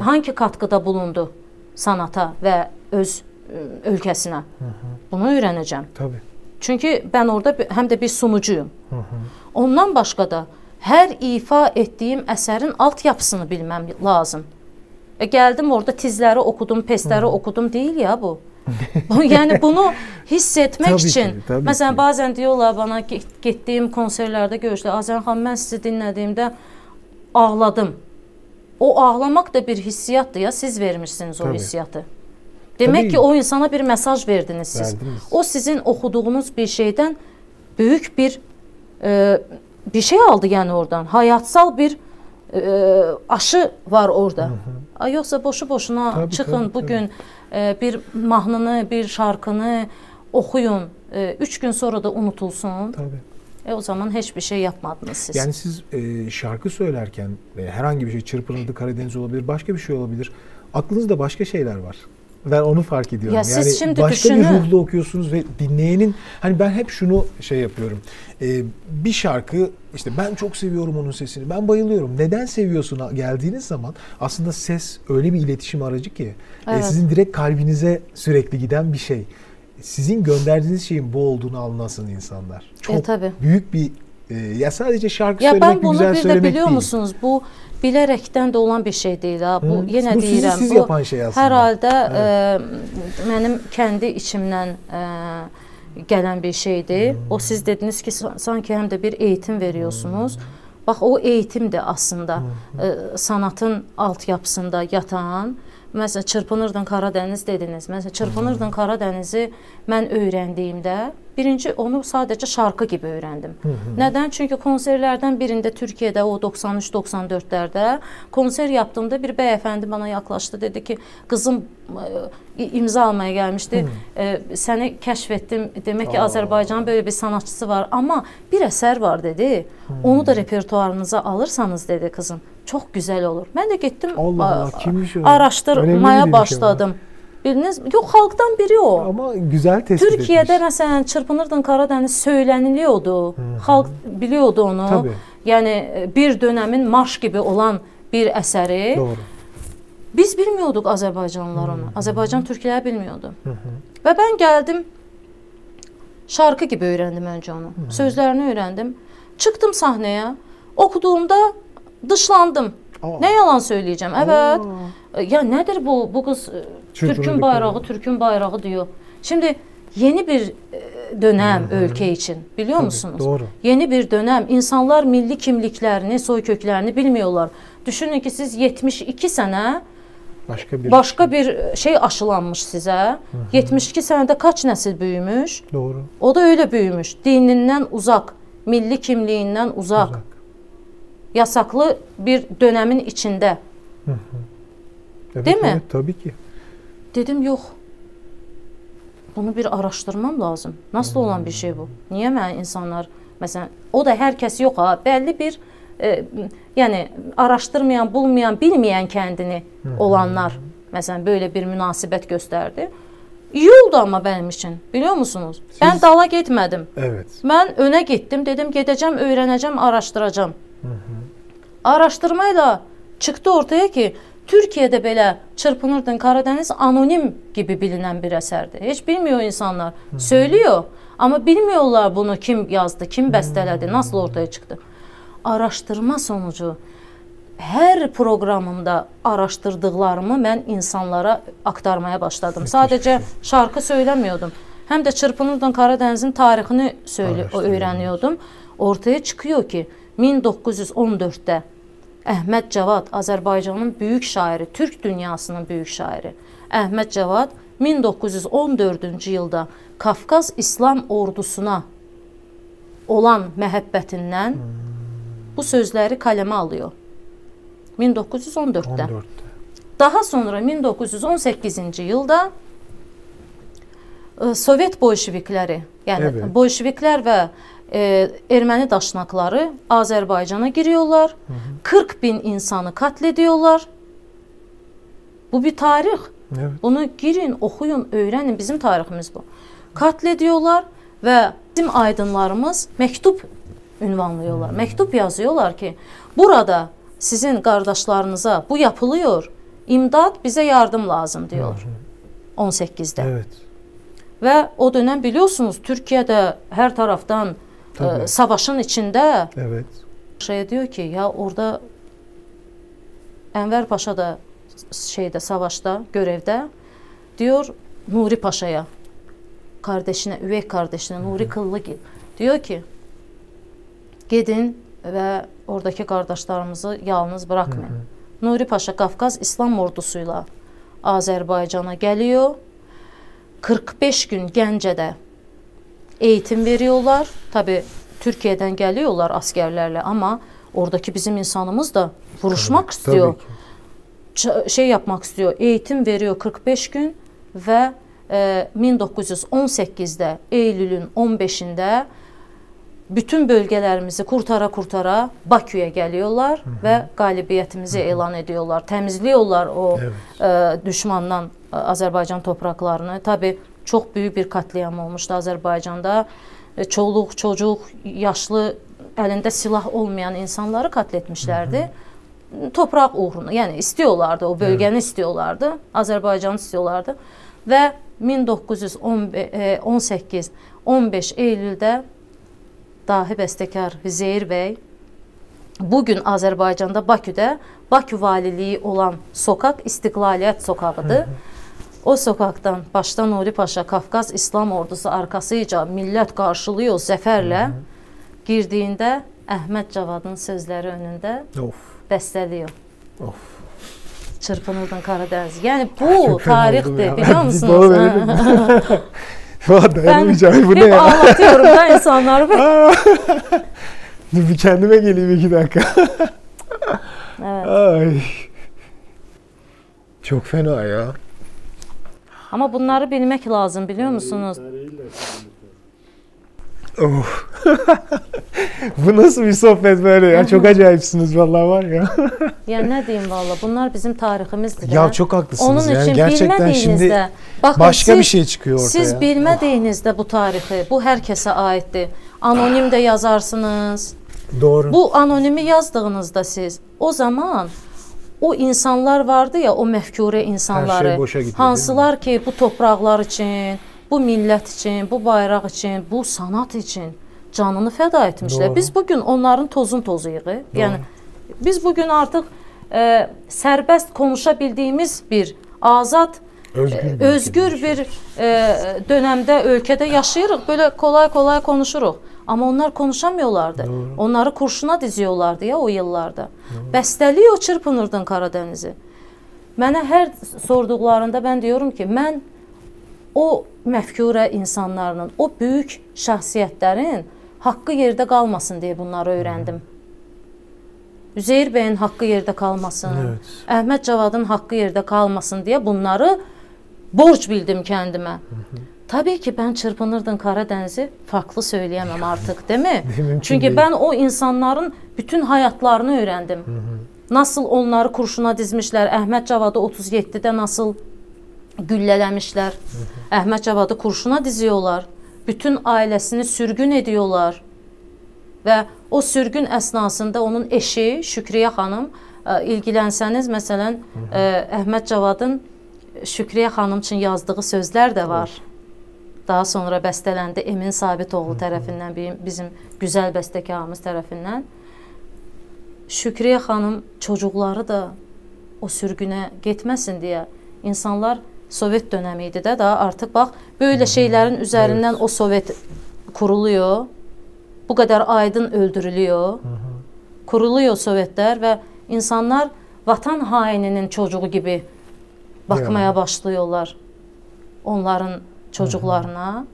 Hangi katkıda bulundu sanata və öz ölkəsinə? Bunu öyrənəcəm. Tabii. Çünki mən orada həm də bir sunucuyum. Ondan başqa da hər ifa etdiyim əsərin altyapısını bilməm lazım. E, gəldim orada tizləri oxudum, pesləri oxudum deyil ya bu. Bu- yəni bunu hiss etmək Tabii ki, üçün. tabii Məsələn, ki. bəzən deyirlər bana get- getdiyim konserlərdə görüşlər, Azər xanım mən sizi dinlədiyimdə ağladım. O ağlamaq da bir hissiyatdır ya, siz vermişsiniz o Tabii. hissiyatı. Demək Tabii. ki, o insana bir mesaj verdiniz siz. Verdiniz. O sizin oxuduğunuz bir şeydən böyük bir e, bir şey aldı yəni oradan. Hayatsal bir e, aşı var orada. Ay yoxsa boşu boşuna Tabii, çıxın tabii, bu gün e, bir mahnını, bir şarkını oxuyun. 3 gün sonra da unutulsun. Tabii. E o zaman heç bir şey yapmadınız siz. Yani siz e, şarkı söylerken e, herhangi bir şey çırpınırdı Karadeniz olabilir, başka bir şey olabilir. Aklınızda başka şeyler var. Ben onu fark ediyorum. Ya siz yani şimdi başka düşünün. bir ruhla okuyorsunuz ve dinleyenin hani ben hep şunu şey yapıyorum. Ee, bir şarkı işte ben çok seviyorum onun sesini. Ben bayılıyorum. Neden seviyorsun geldiğiniz zaman aslında ses öyle bir iletişim aracı ki e, Evet. sizin direkt kalbinize sürekli giden bir şey. Sizin gönderdiğiniz şeyin bu olduğunu anlasın insanlar. Çok E, tabii. büyük bir e, ya sadece şarkı Ya söylemek ben bir bunu güzel bir de söylemek biliyor değil. musunuz? Bu bilərekdən də olan bir şey deyil ha. Bu Hı. yenə Bu sizi deyirəm. siz bu yapan şey aslında. Hər halda e, mənim kəndi içimdən e, gələn bir şeydir. O siz dediniz ki sa- sanki həm də bir eğitim veriyorsunuz. Bax o eğitimdir aslında e, sanatın altyapısında yatan. Məsələn çırpınırdın Karadəniz dediniz. Məsələn çırpınırdın Karadənizi mən öyrəndiyimdə birinci onu sadəcə şarkı kimi öyrəndim. Nədən? Çünki konserlərdən birində Türkiyədə o 93-94-lərdə konser yaptığımda bir bəyəfəndi bana yaxlaşdı dedi ki, qızım e, imza almaya gəlmişdi. E, səni kəşf etdim. Demək ki. Azərbaycanın böyle bir sanatçısı var, amma bir əsər var dedi. Onu da repertuarınıza alırsanız dedi qızım. Çox gözəl olur. Mən də getdim Allah a- kimmiş o? Araşdırmaya başladım. Bildiniz? Yox, xalqdan biri o. Ama güzel tespit Türkiyədə etmiş. məsələn çırpınırdın Karadəniz söyləniliyordu. Xalq biliyordu onu. Tabii. Yəni e, bir dönemin marş gibi olan bir əsəri Doğru. biz bilmiyorduk Azərbaycanlılar onu. Azərbaycan türkləri bilmiyordu. Və mən gəldim şarkı gibi öyrəndim öncə onu. Sözlərini öyrəndim. Çıxdım sahnəyə. Oxuduğumda dışlandım. Aa. Nə yalan söyləyəcəm? Evet. Aa. Ya nedir bu? Bu kız e, Çırpınırdı Türk'ün bayrağı, kadın. Türk'ün bayrağı diyor. Şimdi yeni bir e, dönem ülke için biliyor Tabii, musunuz? doğru. Yeni bir dönem. İnsanlar milli kimliklerini, soy köklerini bilmiyorlar. Düşünün ki siz 72 sene Başka bir başka bir şey aşılanmış size. 72 senede kaç nesil büyümüş? doğru. O da öyle büyümüş. Dininden uzak, milli kimliğinden uzak, Uzak. Yasaklı bir dönemin içinde. Evet, Değil mi? Evet, tabii ki. Dedim yok. Bunu bir araştırmam lazım. Nasıl olan bir şey bu? Niye mən insanlar mesela o da herkes yok ha. Belli bir e, yani araştırmayan, bulmayan, bilmeyen kendini olanlar mesela böyle bir münasebet gösterdi. İyi oldu ama benim için. Biliyor musunuz? Ben Siz- dala gitmedim. Evet. Ben öne gittim. Dedim gedəcəm, öyrənəcəm, araşdıracağım. Araşdırmayla çıxdı ortaya ki, Türkiyədə belə çırpınırdın Karadeniz anonim gibi bilinen bir əsərdir. Heç bilmiyor insanlar. Söylüyor ama bilmiyorlar bunu kim yazdı, kim bəstələdi, nasıl ortaya çıxdı. Araşdırma sonucu hər proqramımda araşdırdıqlarımı mən insanlara aktarmaya başladım. Sadəcə şarkı söyləmiyordum. Həm də çırpınırdın Karadenizin tarixini Araştırıyordunuz. öyrəniyordum. Ortaya çıxıyor ki, 1914-də Əhməd Cavad Azərbaycanın böyük şairi, Türk dünyasının böyük şairi Əhməd Cavad 1914-cü ildə Qafqaz İslam ordusuna olan məhəbbətindən bu sözləri kaləmə alıyor. 1914-də. 14'te. Daha sonra 1918-ci ildə e, Sovet bolşevikləri, yəni Evet. bolşeviklər və e, erməni daşnaqları Azərbaycana giriyorlar. 40 bin insanı katl ediyorlar. Bu bir tarix. Evet. Bunu girin, oxuyun, öyrənin. Bizim tariximiz bu. Katl ediyorlar və bizim aydınlarımız məktub ünvanlıyorlar. Məktub yazıyorlar ki, burada sizin qardaşlarınıza bu yapılıyor. İmdad bizə yardım lazım diyor. 18'də. Evet. Və o dönəm biliyorsunuz Türkiyədə hər tərəfdən Tabii. savaşın içində Evet. şey diyor ki ya orada Enver Paşa da şeyde savaşta görevde diyor Nuri Paşa'ya kardeşine üvey kardeşine Nuri Kıllıgil diyor ki gidin ve oradaki kardeşlerimizi yalnız bırakmayın. Nuri Paşa Kafkaz İslam ordusuyla Azerbaycan'a geliyor. 45 gün Gəncədə eğitim veriyorlar. Tabi Türkiye'den geliyorlar askerlerle ama oradaki bizim insanımız da vuruşmak istiyor. Tabii ki. Ç- şey yapmak istiyor. Eğitim veriyor 45 gün ve e, 1918'de Eylül'ün 15'inde bütün bölgelerimizi kurtara-kurtara Baküyə gəliyorlar Hı -hı. və qalibiyyətimizi Hı -hı. elan ediyorlar. Təmizliyorlar o evet. e, düşmandan ə, Azərbaycan torpaqlarını. Tabii çox böyük bir katliam olmuşdu Azərbaycanda. E, çoluq, çocuq, yaşlı, əlində silah olmayan insanları katl etmişlərdi. Hı -hı. Torpaq uğruna, yəni istiyorlardı, o bölgəni evet. istiyorlardı, Azərbaycanı istiyorlardı və 1918 15 Eylüldə dahi bəstəkar Hüzeyir bəy bu gün Azərbaycanda Baküdə Bakü valiliyi olan sokaq İstiqlaliyyət sokağıdır. O sokaqdan başdan Nuri Paşa Qafqaz İslam ordusu arxasıca millət qarşılıyor zəfərlə girdiyində Əhməd Cavadın sözləri önündə of. bəstəliyor. Of. Çırpınırdın Karadeniz. Yəni bu tarixdir, biliyor musunuz? Valla dayanamayacağım. Bu ne ya? ağlatıyorum da insanları. Dur bir kendime geleyim iki dakika. evet. Ay. Çok fena ya. Ama bunları bilmek lazım biliyor musunuz? Oh. Bu nasıl bir sohbet böyle ya? Çok acayipsiniz vallahi var ya. ya ne diyeyim valla bunlar bizim tarihimizdir. Ya he? çok haklısınız. Onun için yani gerçekten şimdi bakın, başka siz, bir şey çıkıyor ortaya. Siz bilmediğinizde bu tarihi, bu herkese aittir. Anonim de yazarsınız. Doğru. Bu anonimi yazdığınızda siz o zaman o insanlar vardı ya, o məfkure insanları. Şey hansılar ki bu topraklar için, bu millət üçün, bu bayraq üçün, bu sanat üçün canını fəda etmişlər. Doğru. Biz bu gün onların tozun tozuyuq. Yəni biz bu gün artıq ə, e, sərbəst konuşa bildiyimiz bir azad özgür bir, özgür bir e, dönəmdə ölkədə yaşayırıq. Belə kolay-kolay konuşuruq. Amma onlar konuşamıyorlardı. Doğru. Onları kurşuna diziyorlardı ya o yıllarda. Doğru. Bəstəliyi o çırpınırdın Karadenizi. Mənə hər sorduqlarında mən diyorum ki, mən o məfkurə insanlarının, o böyük şəxsiyyətlərin haqqı yerdə qalmasın deyə bunları öyrəndim. Üzeyir bəyin haqqı yerdə qalmasın, evet. Əhməd Cavadın haqqı yerdə qalmasın deyə bunları borc bildim kəndimə. Tabii ki ben çırpınırdım Karadeniz'i farklı söyleyemem artık değil mi? Çünkü değil. ben o insanların bütün hayatlarını öğrendim. Hı hı. Nasıl onları kurşuna dizmişler. Əhməd Cavadı 37'de nasıl güllələmişlər. Əhməd Cavadı kurşuna diziyorlar. Bütün ailəsini sürgün ediyorlar. Və o sürgün əsnasında onun eşi Şükriyə xanım ə, e, ilgilənsəniz, məsələn, ə, e, Əhməd Cavadın Şükriyə xanım üçün yazdığı sözlər də var. Daha sonra bəstələndi Emin Sabitoğlu tərəfindən, bizim gözəl bəstəkarımız tərəfindən. Şükriyə xanım çocuqları da o sürgünə getməsin deyə insanlar Sovet dönəmi idi də, daha artıq bax böyle şeylərin üzərindən evet. o Sovet kuruluyor. Bu qədər aydın öldürülüyor. Hı -hı. Kuruluyor Sovetlər və insanlar vatan haininin çocuğu gibi bakmaya yani. başlıyorlar onların çocuklarına. Hı -hı.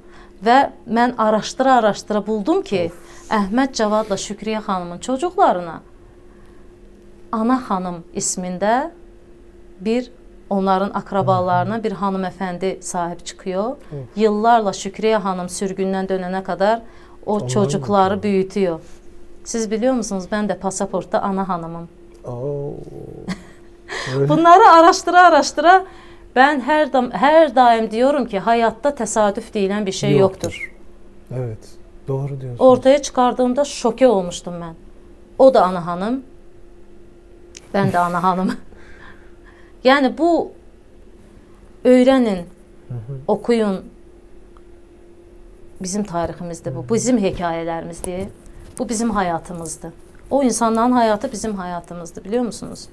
Və mən araşdıra-araşdıra buldum ki. Əhməd Cavadla Şükriyə xanımın çocuklarına Ana xanım ismində bir onların akrabalarına bir hanımefendi sahip çıkıyor. Evet. Yıllarla Şükriye Hanım sürgündən dönene kadar o Onların çocukları mı? büyütüyor. Siz biliyor musunuz ben de pasaportta ana hanımım. Oo. Bunları araştıra araştıra ben her da, her daim diyorum ki hayatta tesadüf deyilən bir şey yoktur. yoktur. Evet. Doğru diyorsunuz. Ortaya çıkardığımda şoke olmuştum ben. O da ana hanım. Ben de ana hanım. Yəni bu -hı. oxuyun. Bizim tariximizdir bu. Bizim hekayələrimizdir. Bu bizim həyatımızdır. O insanların həyatı bizim həyatımızdır, biliyor musunuz?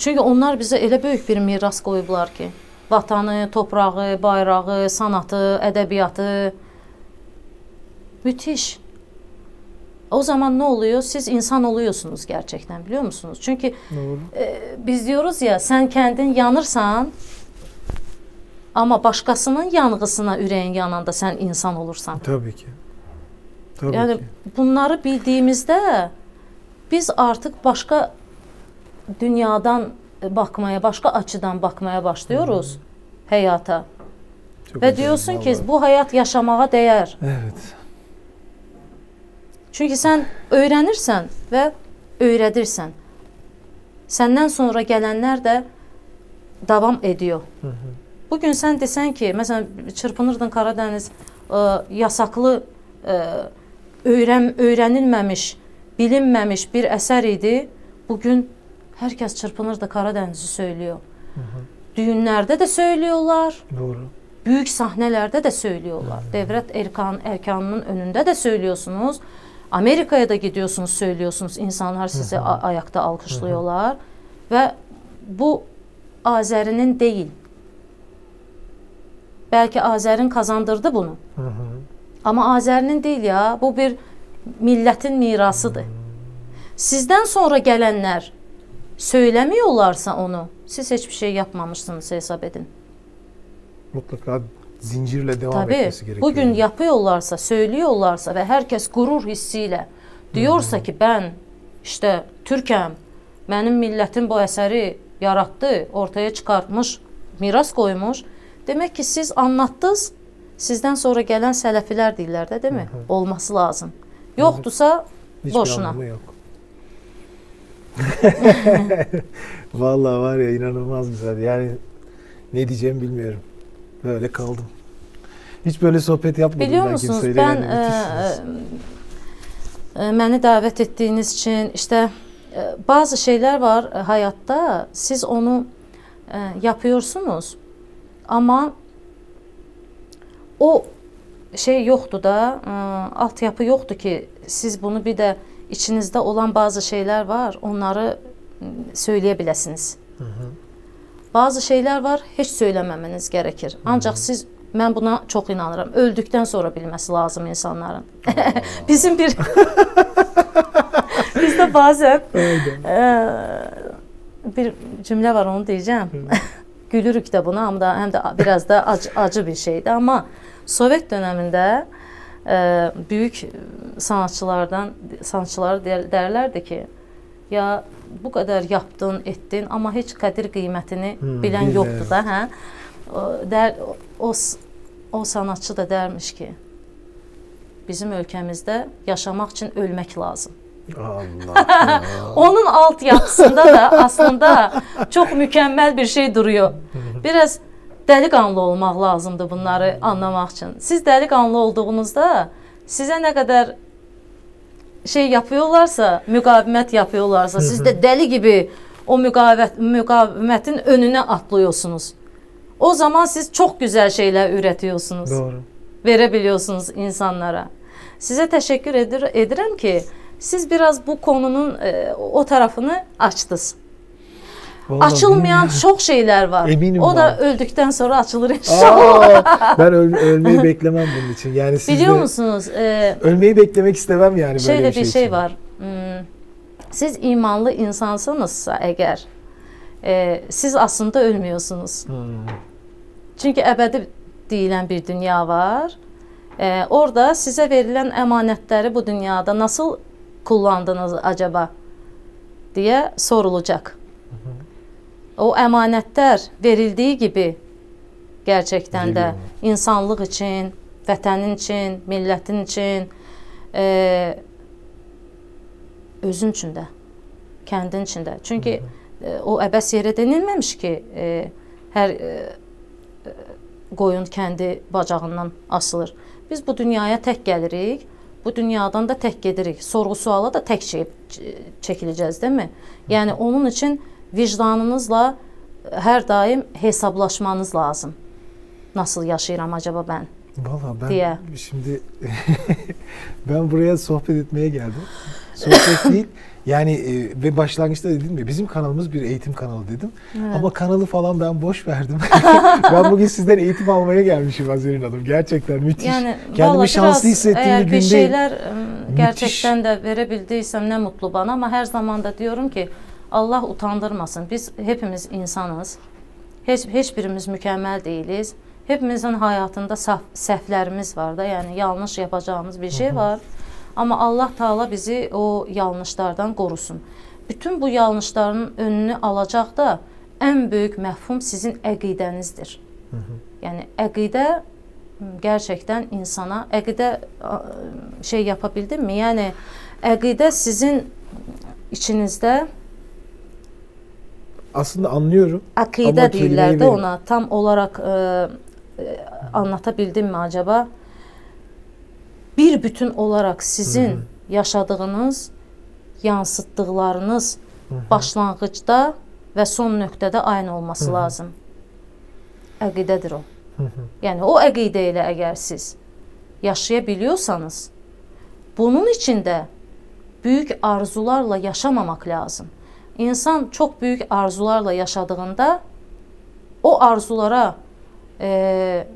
Çünki onlar bizə elə böyük bir miras qoyublar ki, vatanı, torpağı, bayrağı, sanatı, ədəbiyyatı müthiş. O zaman ne oluyor? Siz insan oluyorsunuz gerçekten biliyor musunuz? Çünkü e, biz diyoruz ya sen kendin yanırsan ama başkasının yanğısına üreyin yananda sen insan olursan. Tabii ki. Tabii yani ki. bunları bildiğimizde biz artık başka dünyadan bakmaya, başka açıdan bakmaya başlıyoruz hmm. hayata. Çok Ve diyorsun ki bu hayat yaşamaya değer. Evet. Çünki sən öyrənirsən və öyrədirsən. Səndən sonra gələnlər də davam ediyor. Hı -hı. Bu gün sən desən ki, məsələn, çırpınırdın Qaradəniz ə, yasaqlı ə, öyrən öyrənilməmiş, bilinməmiş bir əsər idi. Bu gün hər kəs çırpınırdı Qaradənizi söylüyor. Hı -hı. Düyünlərdə də söylüyorlar. Doğru. Böyük sahnələrdə də söylüyorlar. Hı -hı. Devlet erkan erkanının önündə də söylüyorsunuz. Amerika'ya da gidiyorsunuz, söylüyorsunuz. İnsanlar sizi Hı -hı. ayakta alkışlıyorlar. Hı -hı. Və bu Azərinin deyil. Bəlkə Azərin kazandırdı bunu. Hı -hı. Amma Azərinin deyil ya. Bu bir millətin mirasıdır. Sizdən sonra gələnlər söylemiyorlarsa onu, siz hiçbir şey yapmamışsınız hesap edin. Mutlaka zincirle devam Tabii, etmesi gerekiyor. Bugün yapıyorlarsa, söylüyorlarsa ve herkes gurur hissiyle diyorsa Hı -hı. ki ben işte Türk'əm, mənim millətim bu əsəri yaratdı, ortaya çıxartmış, miras qoymuş. Demək ki, siz anlattınız, sizdən sonra gələn sələfilər deyirlər də, deyilmi? Hı -hı. Olması lazım. Yoxdursa Hiçbir boşuna. yok. Vallahi var ya inanılmaz güzel. Yani ne diyeceğimi bilmiyorum. Böyle kaldım. Hiç böyle sohbet yapmadım Biliyor ben musunuz kimseyle. ben yani, e, e, məni dəvət etdiyiniz için işte e, bazı şeyler var e, hayatta siz onu e, yapıyorsunuz ama o şey yoktu da e, altyapı yoktu ki siz bunu bir de içinizde olan bazı şeyler var onları söyləyə biləsiniz. Bazı şeyler var heç söyləməməniz gerekir. Ancaq siz mən buna çox inanıram. Öldükdən sonra bilməsi lazım insanların. Bizim bir bizdə bazən e, bir cümlə var onu deyəcəm. Gülürük də buna, amma həm də biraz da acı, acı bir şeydir. Amma Sovet dövründə büyük sanatçılardan sanatçılar der, derlerdi ki ya bu kadar yaptın, ettin ama heç qədir qiymətini Hmm, bilən yoxdur da, hə? O, der, o o sanatçı da dermiş ki bizim ölkəmizdə yaşamaq üçün ölmək lazım. Allah. Onun alt yapısında da aslında çok mükemmel bir şey duruyor. Biraz dəliqanlı olmaq lazımdır bunları anlamaq üçün. Siz dəliqanlı olduğunuzda sizə nə qədər şey yapıyorlarsa, müqavimət yapıyorlarsa, siz də dəli gibi o müqavimət müqavimətin önünə atlıyorsunuz. O zaman siz çok güzel şeyler üretiyorsunuz. Doğru. verebiliyorsunuz insanlara. Size teşekkür edir, ederim ki siz biraz bu konunun e, o tarafını açtınız. Vallahi Açılmayan bilmiyorum. çok şeyler var. Eminim o da var. öldükten sonra açılır inşallah. Aa, ben öl- ölmeyi beklemem bunun için. Yani siz Biliyor de- musunuz? E, Ölmeyi beklemek istemem yani böyle şöyle bir şey, bir şey için. var. Hmm, Siz imanlı insansınızsa eğer e, siz aslında ölmüyorsunuz. Hmm. Çünki əbədi deyilən bir dünya var. E, orada sizə verilən əmanətləri bu dünyada nasıl kullandınız acaba deyə sorulacaq. O əmanətlər verildiyi gibi de Geliyor. insanlıq üçün, vətənin üçün, millətin üçün, e, özün üçün də, kəndin üçün də. Çünki e, o əbəs yerə denilməmiş ki, e, hər e, qoyun kəndi bacağından asılır. Biz bu dünyaya tək gəlirik, bu dünyadan da tək gedirik. Sorğu-suala da tək şey çəkiləcəz, deyilmi? Yəni onun üçün vicdanınızla hər daim hesablaşmanız lazım. Nasıl yaşayıram acaba ben? Valla ben diye. şimdi ben buraya sohbet etmeye geldim. Sohbet değil. Yani e, ve başlangıçta dedim ya bizim kanalımız bir eğitim kanalı dedim. Evet. Ama kanalı falan ben boş verdim. ben bugün sizden eğitim almaya gelmişim Azer'in Hanım. Gerçekten müthiş. Yani Kendimi şanslı hissettiğim bir bir gündeyim. şeyler ım, gerçekten de verebildiysem ne mutlu bana ama her zaman da diyorum ki Allah utandırmasın. Biz hepimiz insanız. Heç, heç birimiz mükemmel değiliz. Hepimizin hayatında saf, səhvlərimiz var da, yəni yanlış yapacağımız bir şey var. Amma Allah Taala bizi o yanlışlardan qorusun. Bütün bu yanlışların önünü alacaq da ən böyük məhfum sizin əqidənizdir. Yəni əqidə gerçekten insana əqidə şey yapa bildimmi? Yəni əqidə sizin içinizdə aslında anlıyorum. Aqidə deyirlər də ona. Tam olaraq ə, ə, anlata bildimmi acaba? Bir bütün olaraq sizin Hı -hı. yaşadığınız, yansıtdıqlarınız Hı -hı. başlanğıcda və son nöqtədə aynı olması Hı -hı. lazım. Əqidədir o. Hı -hı. Yəni o əqidə ilə əgər siz yaşaya biliyorsanız, bunun içində böyük arzularla yaşamamaq lazım. İnsan çox böyük arzularla yaşadığında o arzulara e,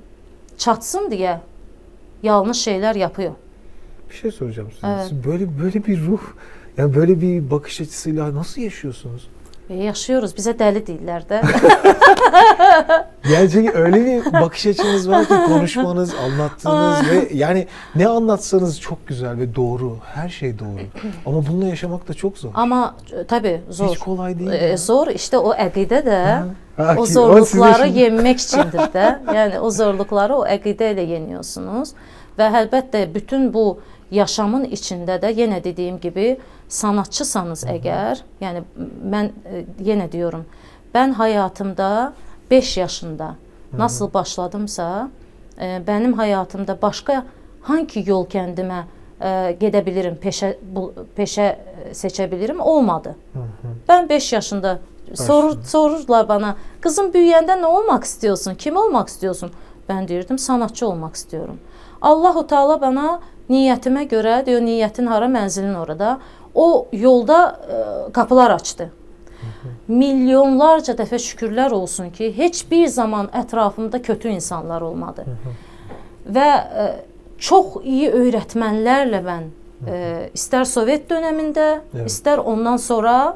çatsın deyə yanlış şeyler yapıyor. Bir şey soracağım size. Evet. Siz böyle böyle bir ruh, yani böyle bir bakış açısıyla nasıl yaşıyorsunuz? E, yaşıyoruz. Bize deli değiller de. Gerçekten öyle bir bakış açınız var ki konuşmanız, anlattığınız ve yani ne anlatsanız çok güzel ve doğru. Her şey doğru. Ama bununla yaşamak da çok zor. Ama tabii zor. Hiç kolay değil. E, zor. İşte o əqidə de ha, o zorlukları yenmek içindir de. Yani o zorlukları o ilə yeniyorsunuz. Və əlbəttə bütün bu yaşamın içində də yenə dediyim kimi sanatçısanız əgər, yəni mən e, yenə deyirəm, mən həyatımda 5 yaşında nasıl başladımsa, e, mənim həyatımda başqa hangi yol kəndimə e, gedə bilirəm, peşə bu peşə seçə bilirəm, olmadı. Hı -hı. Mən 5 yaşında sorur sorurlar bana, "Qızım böyüyəndə nə olmaq istəyirsən? Kim olmaq istəyirsən?" Mən deyirdim, sanatçı olmaq istəyirəm. Allahu Teala bana niyyətimə görə, deyir, niyyətin hara, mənzilin orada. O yolda ə, e, qapılar açdı. Milyonlarca dəfə şükürlər olsun ki, heç bir zaman ətrafımda kötü insanlar olmadı. Və ə, e, çox iyi öyrətmənlərlə mən ə, e, istər Sovet dövründə, evet. istər ondan sonra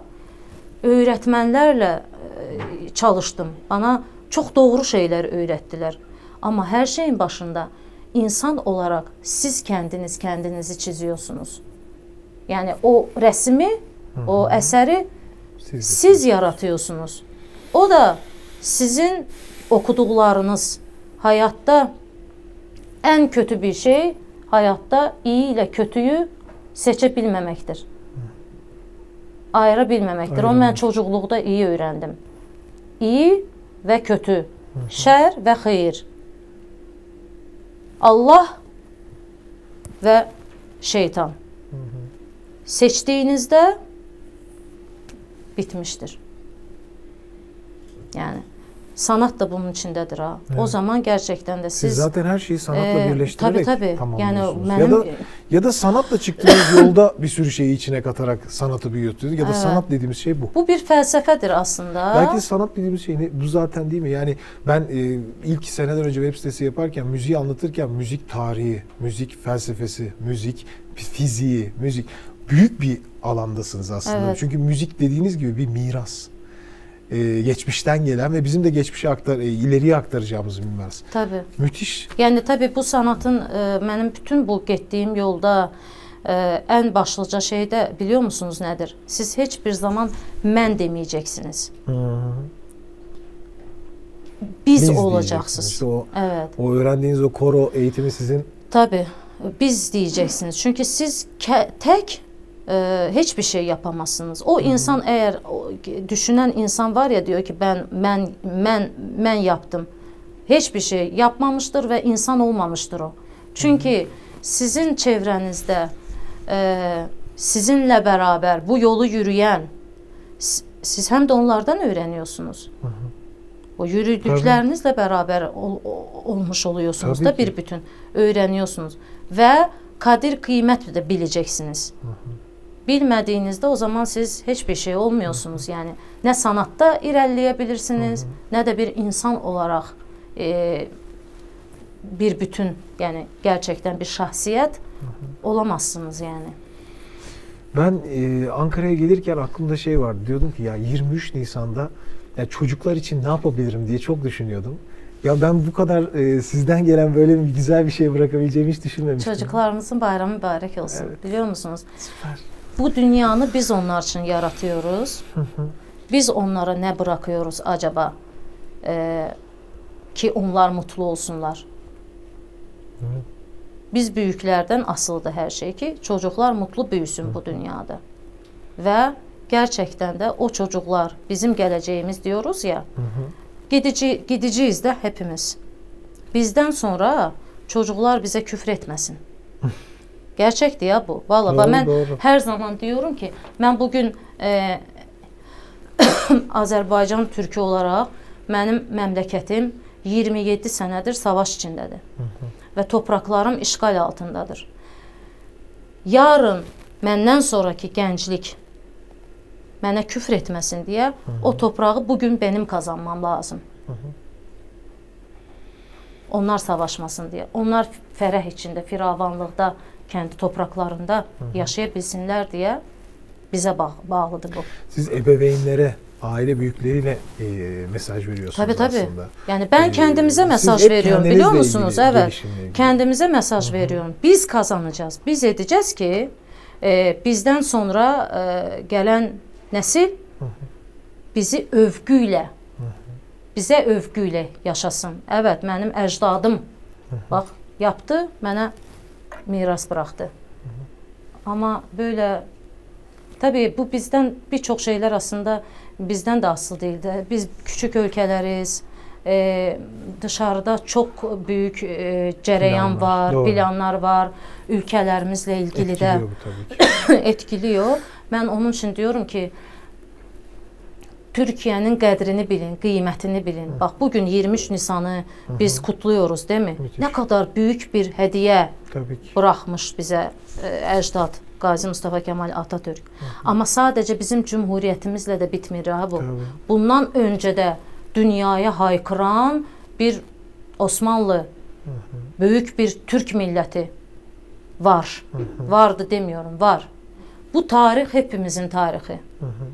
öyrətmənlərlə ə, çalışdım. Bana çox doğru şeylər öyrətdilər. Amma hər şeyin başında insan olaraq siz kəndiniz kəndinizi çiziyorsunuz. Yəni o rəsmi, o əsəri siz, siz yaratıyorsunuz. O da sizin okuduqlarınız həyatda ən kötü bir şey həyatda iyi ilə kötüyü seçə bilməməkdir. Ayıra bilməməkdir. Onu mən çocuqluqda iyi öyrəndim. İyi və kötü, şər və xeyir. Allah və şeytan. Hı hı. Seçdiyinizdə bitmişdir. Yəni sanat da bunun içindədir ha. Evet. O zaman gerçekten de siz, siz zaten her şeyi sanatla e, birleştirerek tabii, tabii. Yani benim, ya da ya da sanatla çıktığınız yolda bir sürü şeyi içine katarak sanatı büyütüyorsunuz ya da evet. sanat dediğimiz şey bu. Bu bir felsefedir aslında. Belki sanat dediğimiz şey ne? Bu zaten değil mi? Yani ben e, ilk seneden önce web sitesi yaparken müziği anlatırken müzik tarihi, müzik felsefesi, müzik fiziği, müzik büyük bir alandasınız aslında. Evet. Çünkü müzik dediğiniz gibi bir miras e, geçmişten gelen ve bizim de geçmişe aktar, e, ileriye aktaracağımız bir miras. Tabii. Müthiş. Yani tabii bu sanatın e, benim bütün bu getdiyim yolda e, en başlıca şey de biliyor musunuz nedir? Siz hiçbir zaman men demeyeceksiniz. Hı -hı. Biz, biz olacaksınız. İşte o, evet. O öğrendiğiniz o koro eğitimi sizin. Tabii. Biz diyeceksiniz. Çünkü siz tek e, hiçbir şey yapamazsınız. O insan eğer o, düşünen insan var ya diyor ki ben ben ben ben yaptım. Hiçbir şey yapmamıştır ve insan olmamıştır o. Çünkü sizin çevrenizde e, sizinle beraber bu yolu yürüyen siz hem de onlardan öğreniyorsunuz. O yürüdüklerinizle beraber ol, olmuş oluyorsunuz Tabii da bir ki. bütün öğreniyorsunuz ve kadir kıymet de bileceksiniz. Hı hı. Bilmədiyinizdə o zaman siz heç bir şey olmuyorsunuz. Yəni nə sanatda irəliləyə bilirsiniz, Hı -hı. nə də bir insan olaraq e, bir bütün, yəni gerçekten bir -hı. olamazsınız yani. Ben e, Ankara'ya gelirken aklımda şey vardı. Diyordum ki ya 23 Nisan'da ya çocuklar için ne yapabilirim diye çok düşünüyordum. Ya ben bu kadar e, sizden gelen böyle bir güzel bir şey bırakabileceğimi hiç düşünmemiştim. Çocuklarınızın bayramı mübarek olsun. Evet. Biliyor musunuz? Süper. Bu dünyanı biz onlar için yaratıyoruz. Biz onlara ne bırakıyoruz acaba? Ee, ki onlar mutlu olsunlar. Biz böyüklərdən asılıdır hər şey ki, çocuqlar mutlu böyüsün bu dünyada. Və gerçəkdən də o çocuklar bizim gələcəyimiz diyoruz ya. Hı -hı. Gidici gidiciyiz də hepimiz. Bizdən sonra çocuklar bizə küfr etməsin. Gerçəkdir ya bu. Valla doğru, mən doğru. hər zaman diyorum ki, mən bu gün e, Azərbaycan türkü olaraq mənim məmləkətim 27 sənədir savaş içindədir. Hı -hı. Və torpaqlarım işğal altındadır. Yarın məndən sonraki gənclik mənə küfr etməsin deyə Hı -hı. o torpağı bu gün benim kazanmam lazım. Hı -hı. Onlar savaşmasın deyə. Onlar fərəh içində, firavanlıqda, kəndi torpaqlarında Hı -hı. yaşaya bilsinlər deyə bizə bağ bağlıdır bu. Siz ebeveynlərə aile büyükleriyle e, mesaj veriyorsunuz tabii, tabii. aslında. Yani ben kendimize ee, mesaj veriyorum biliyor musunuz? Evet. Kendimize mesaj Hı -hı. veriyorum. Biz kazanacağız. Biz edeceğiz ki e, bizden sonra e, gelen Nəsil bizi övgü ilə bizə övgü ilə yaşasın. Evet, mənim əcdadım bax yaptı, mənə miras buraxdı. Amma böyle tabii bu bizdən bir çox şeylər aslında bizdən də asılı deyildi. Biz küçük ölkələriz. E, dışarıda çox böyük e, cərəyan planlar, var, doğru. planlar var. Ülkələrimizlə ilgili etkiliyor də etkiliyor. Mən onun üçün diyorum ki, Türkiyənin qədrini bilin, qiymətini bilin. Bax bu gün 23 Nisanı biz Hı -hı. kutluyoruz, deyilmi? Nə qədər böyük bir hədiyyə buraxmış bizə ə, əcdad Qazi Mustafa Kemal Atatürk. Hı -hı. Amma sadəcə bizim cümhuriyyətimizlə də bitmir ha bu. Tabii. Bundan öncə də dünyaya haykıran bir Osmanlı Hı -hı. böyük bir Türk milləti var. Hı -hı. Vardı demiyorum, var. Bu tarix hepimizin tarixi. Hı -hı.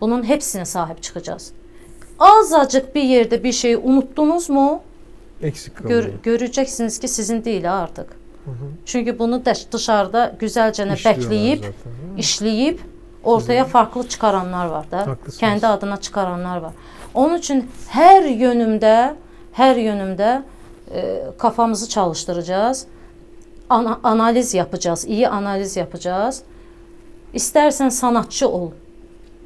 Bunun hepsine sahip çıkacağız. Azacık bir yerde bir şeyi unuttunuz mu? Eksik kalıyor. Gör, göreceksiniz ki sizin değil artık. Çünkü bunu dışarıda güzelce bekleyip, zaten, işleyip ortaya Sizin... farklı çıkaranlar var da. Haklısınız. Kendi adına çıkaranlar var. Onun için her yönümde, her yönümde e, kafamızı çalıştıracağız. Ana, analiz yapacağız, iyi analiz yapacağız. İstersen sanatçı ol,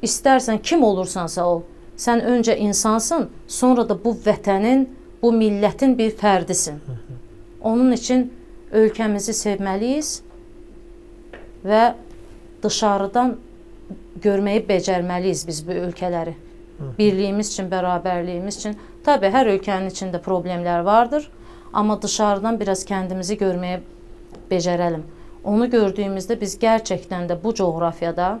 İstərsən kim olursansa ol, sən öncə insansın, sonra da bu vətənin, bu millətin bir fərdisin. Onun üçün ölkəmizi sevməliyiz və dışarıdan görməyi becərməliyiz biz bu ölkələri. Birliyimiz üçün, bərabərliyimiz üçün. Tabii hər ölkənin içində problemlər vardır, amma dışarıdan biraz kəndimizi görməyə becərəlim. Onu gördüyümüzdə biz gerçəkdən də bu coğrafiyada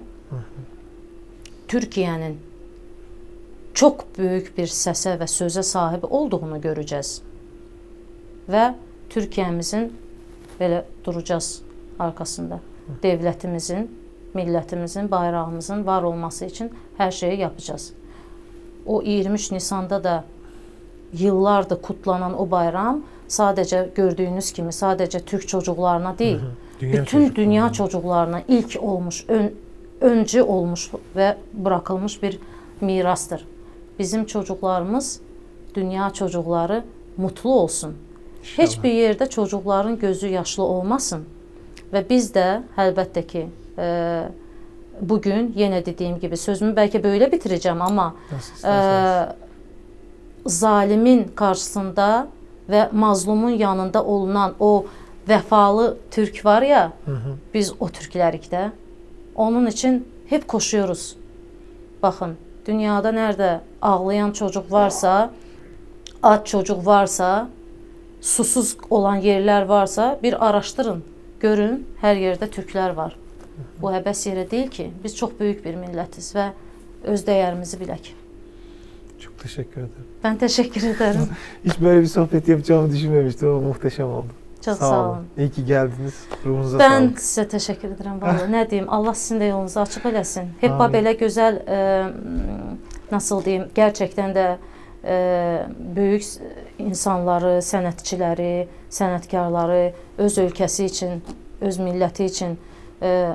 Türkiyənin çox böyük bir səsə və sözə sahib olduğunu görəcəz. Və Türkiyəmizin belə duracağız arxasında. Dövlətimizin, millətimizin, bayrağımızın var olması üçün hər şeyi yapacağız. O 23 Nisanda da yıllardır kutlanan o bayram sadəcə gördüyünüz kimi sadəcə türk çocuklarına deyil, hı hı. Dünya bütün çocuk. dünya çocuklarına ilk olmuş, ön, öncü olmuş və buraxılmış bir mirasdır. Bizim çocuklarımız, dünya çocukları mutlu olsun. İnşallah. Heç bir yerdə çocukların gözü yaşlı olmasın. Və biz də əlbəttə ki, e, bugün yenə dediyim gibi sözümü bəlkə böyle bitirəcəm amma e, zalimin qarşısında və mazlumun yanında olunan o vəfalı türk var ya, hı hı. biz o türklərik də. Onun için hep koşuyoruz. Bakın dünyada nerede ağlayan çocuk varsa, aç çocuk varsa, susuz olan yerler varsa bir araştırın. Görün her yerde Türkler var. Bu həbəs yerə deyil ki, biz çox böyük bir millətiz və öz dəyərimizi bilək. Çok teşekkür ederim. Ben teşekkür ederim. Hiç böyle bir sohbet yapacağımı düşünmemiştim ama muhteşem oldu. Çok sağ, sağ olun. İyi ki geldiniz. Ruhunuza ben sağlık. Ben sizə təşəkkür edirəm vallahi. nə deyim? Allah sizin də yolunuzu açıq eləsin. Hep belə gözəl e, nasıl deyim, gerçekten də e, böyük insanları, sənətçiləri, sənətkarları öz ölkəsi üçün, öz milləti üçün e,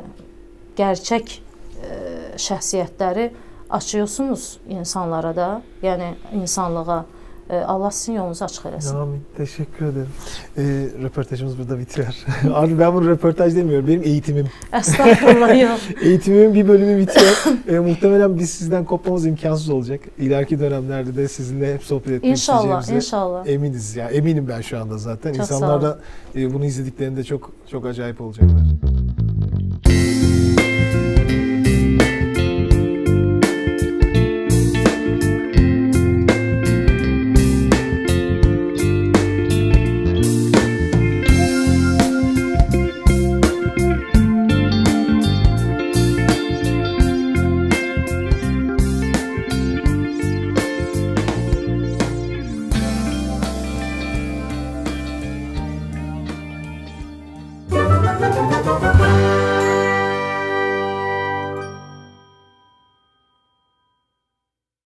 gerçək e, şəxsiyyətləri açıyorsunuz insanlara da, yəni insanlığa Allah sizin yolunuzu açıq eləsin. Amin. Teşekkür ederim. Ee, röportajımız burada bitiyor. Abi ben bunu röportaj demiyorum. Benim eğitimim. Estağfurullah yok. Eğitimimin bir bölümü bitiyor. Ee, muhtemelen biz sizden kopmamız imkansız olacak. İleriki dönemlerde de sizinle hep sohbet etmek İnşallah, inşallah. eminiz. Yani eminim ben şu anda zaten. Çok İnsanlar da e, bunu izlediklerinde çok çok acayip olacaklar.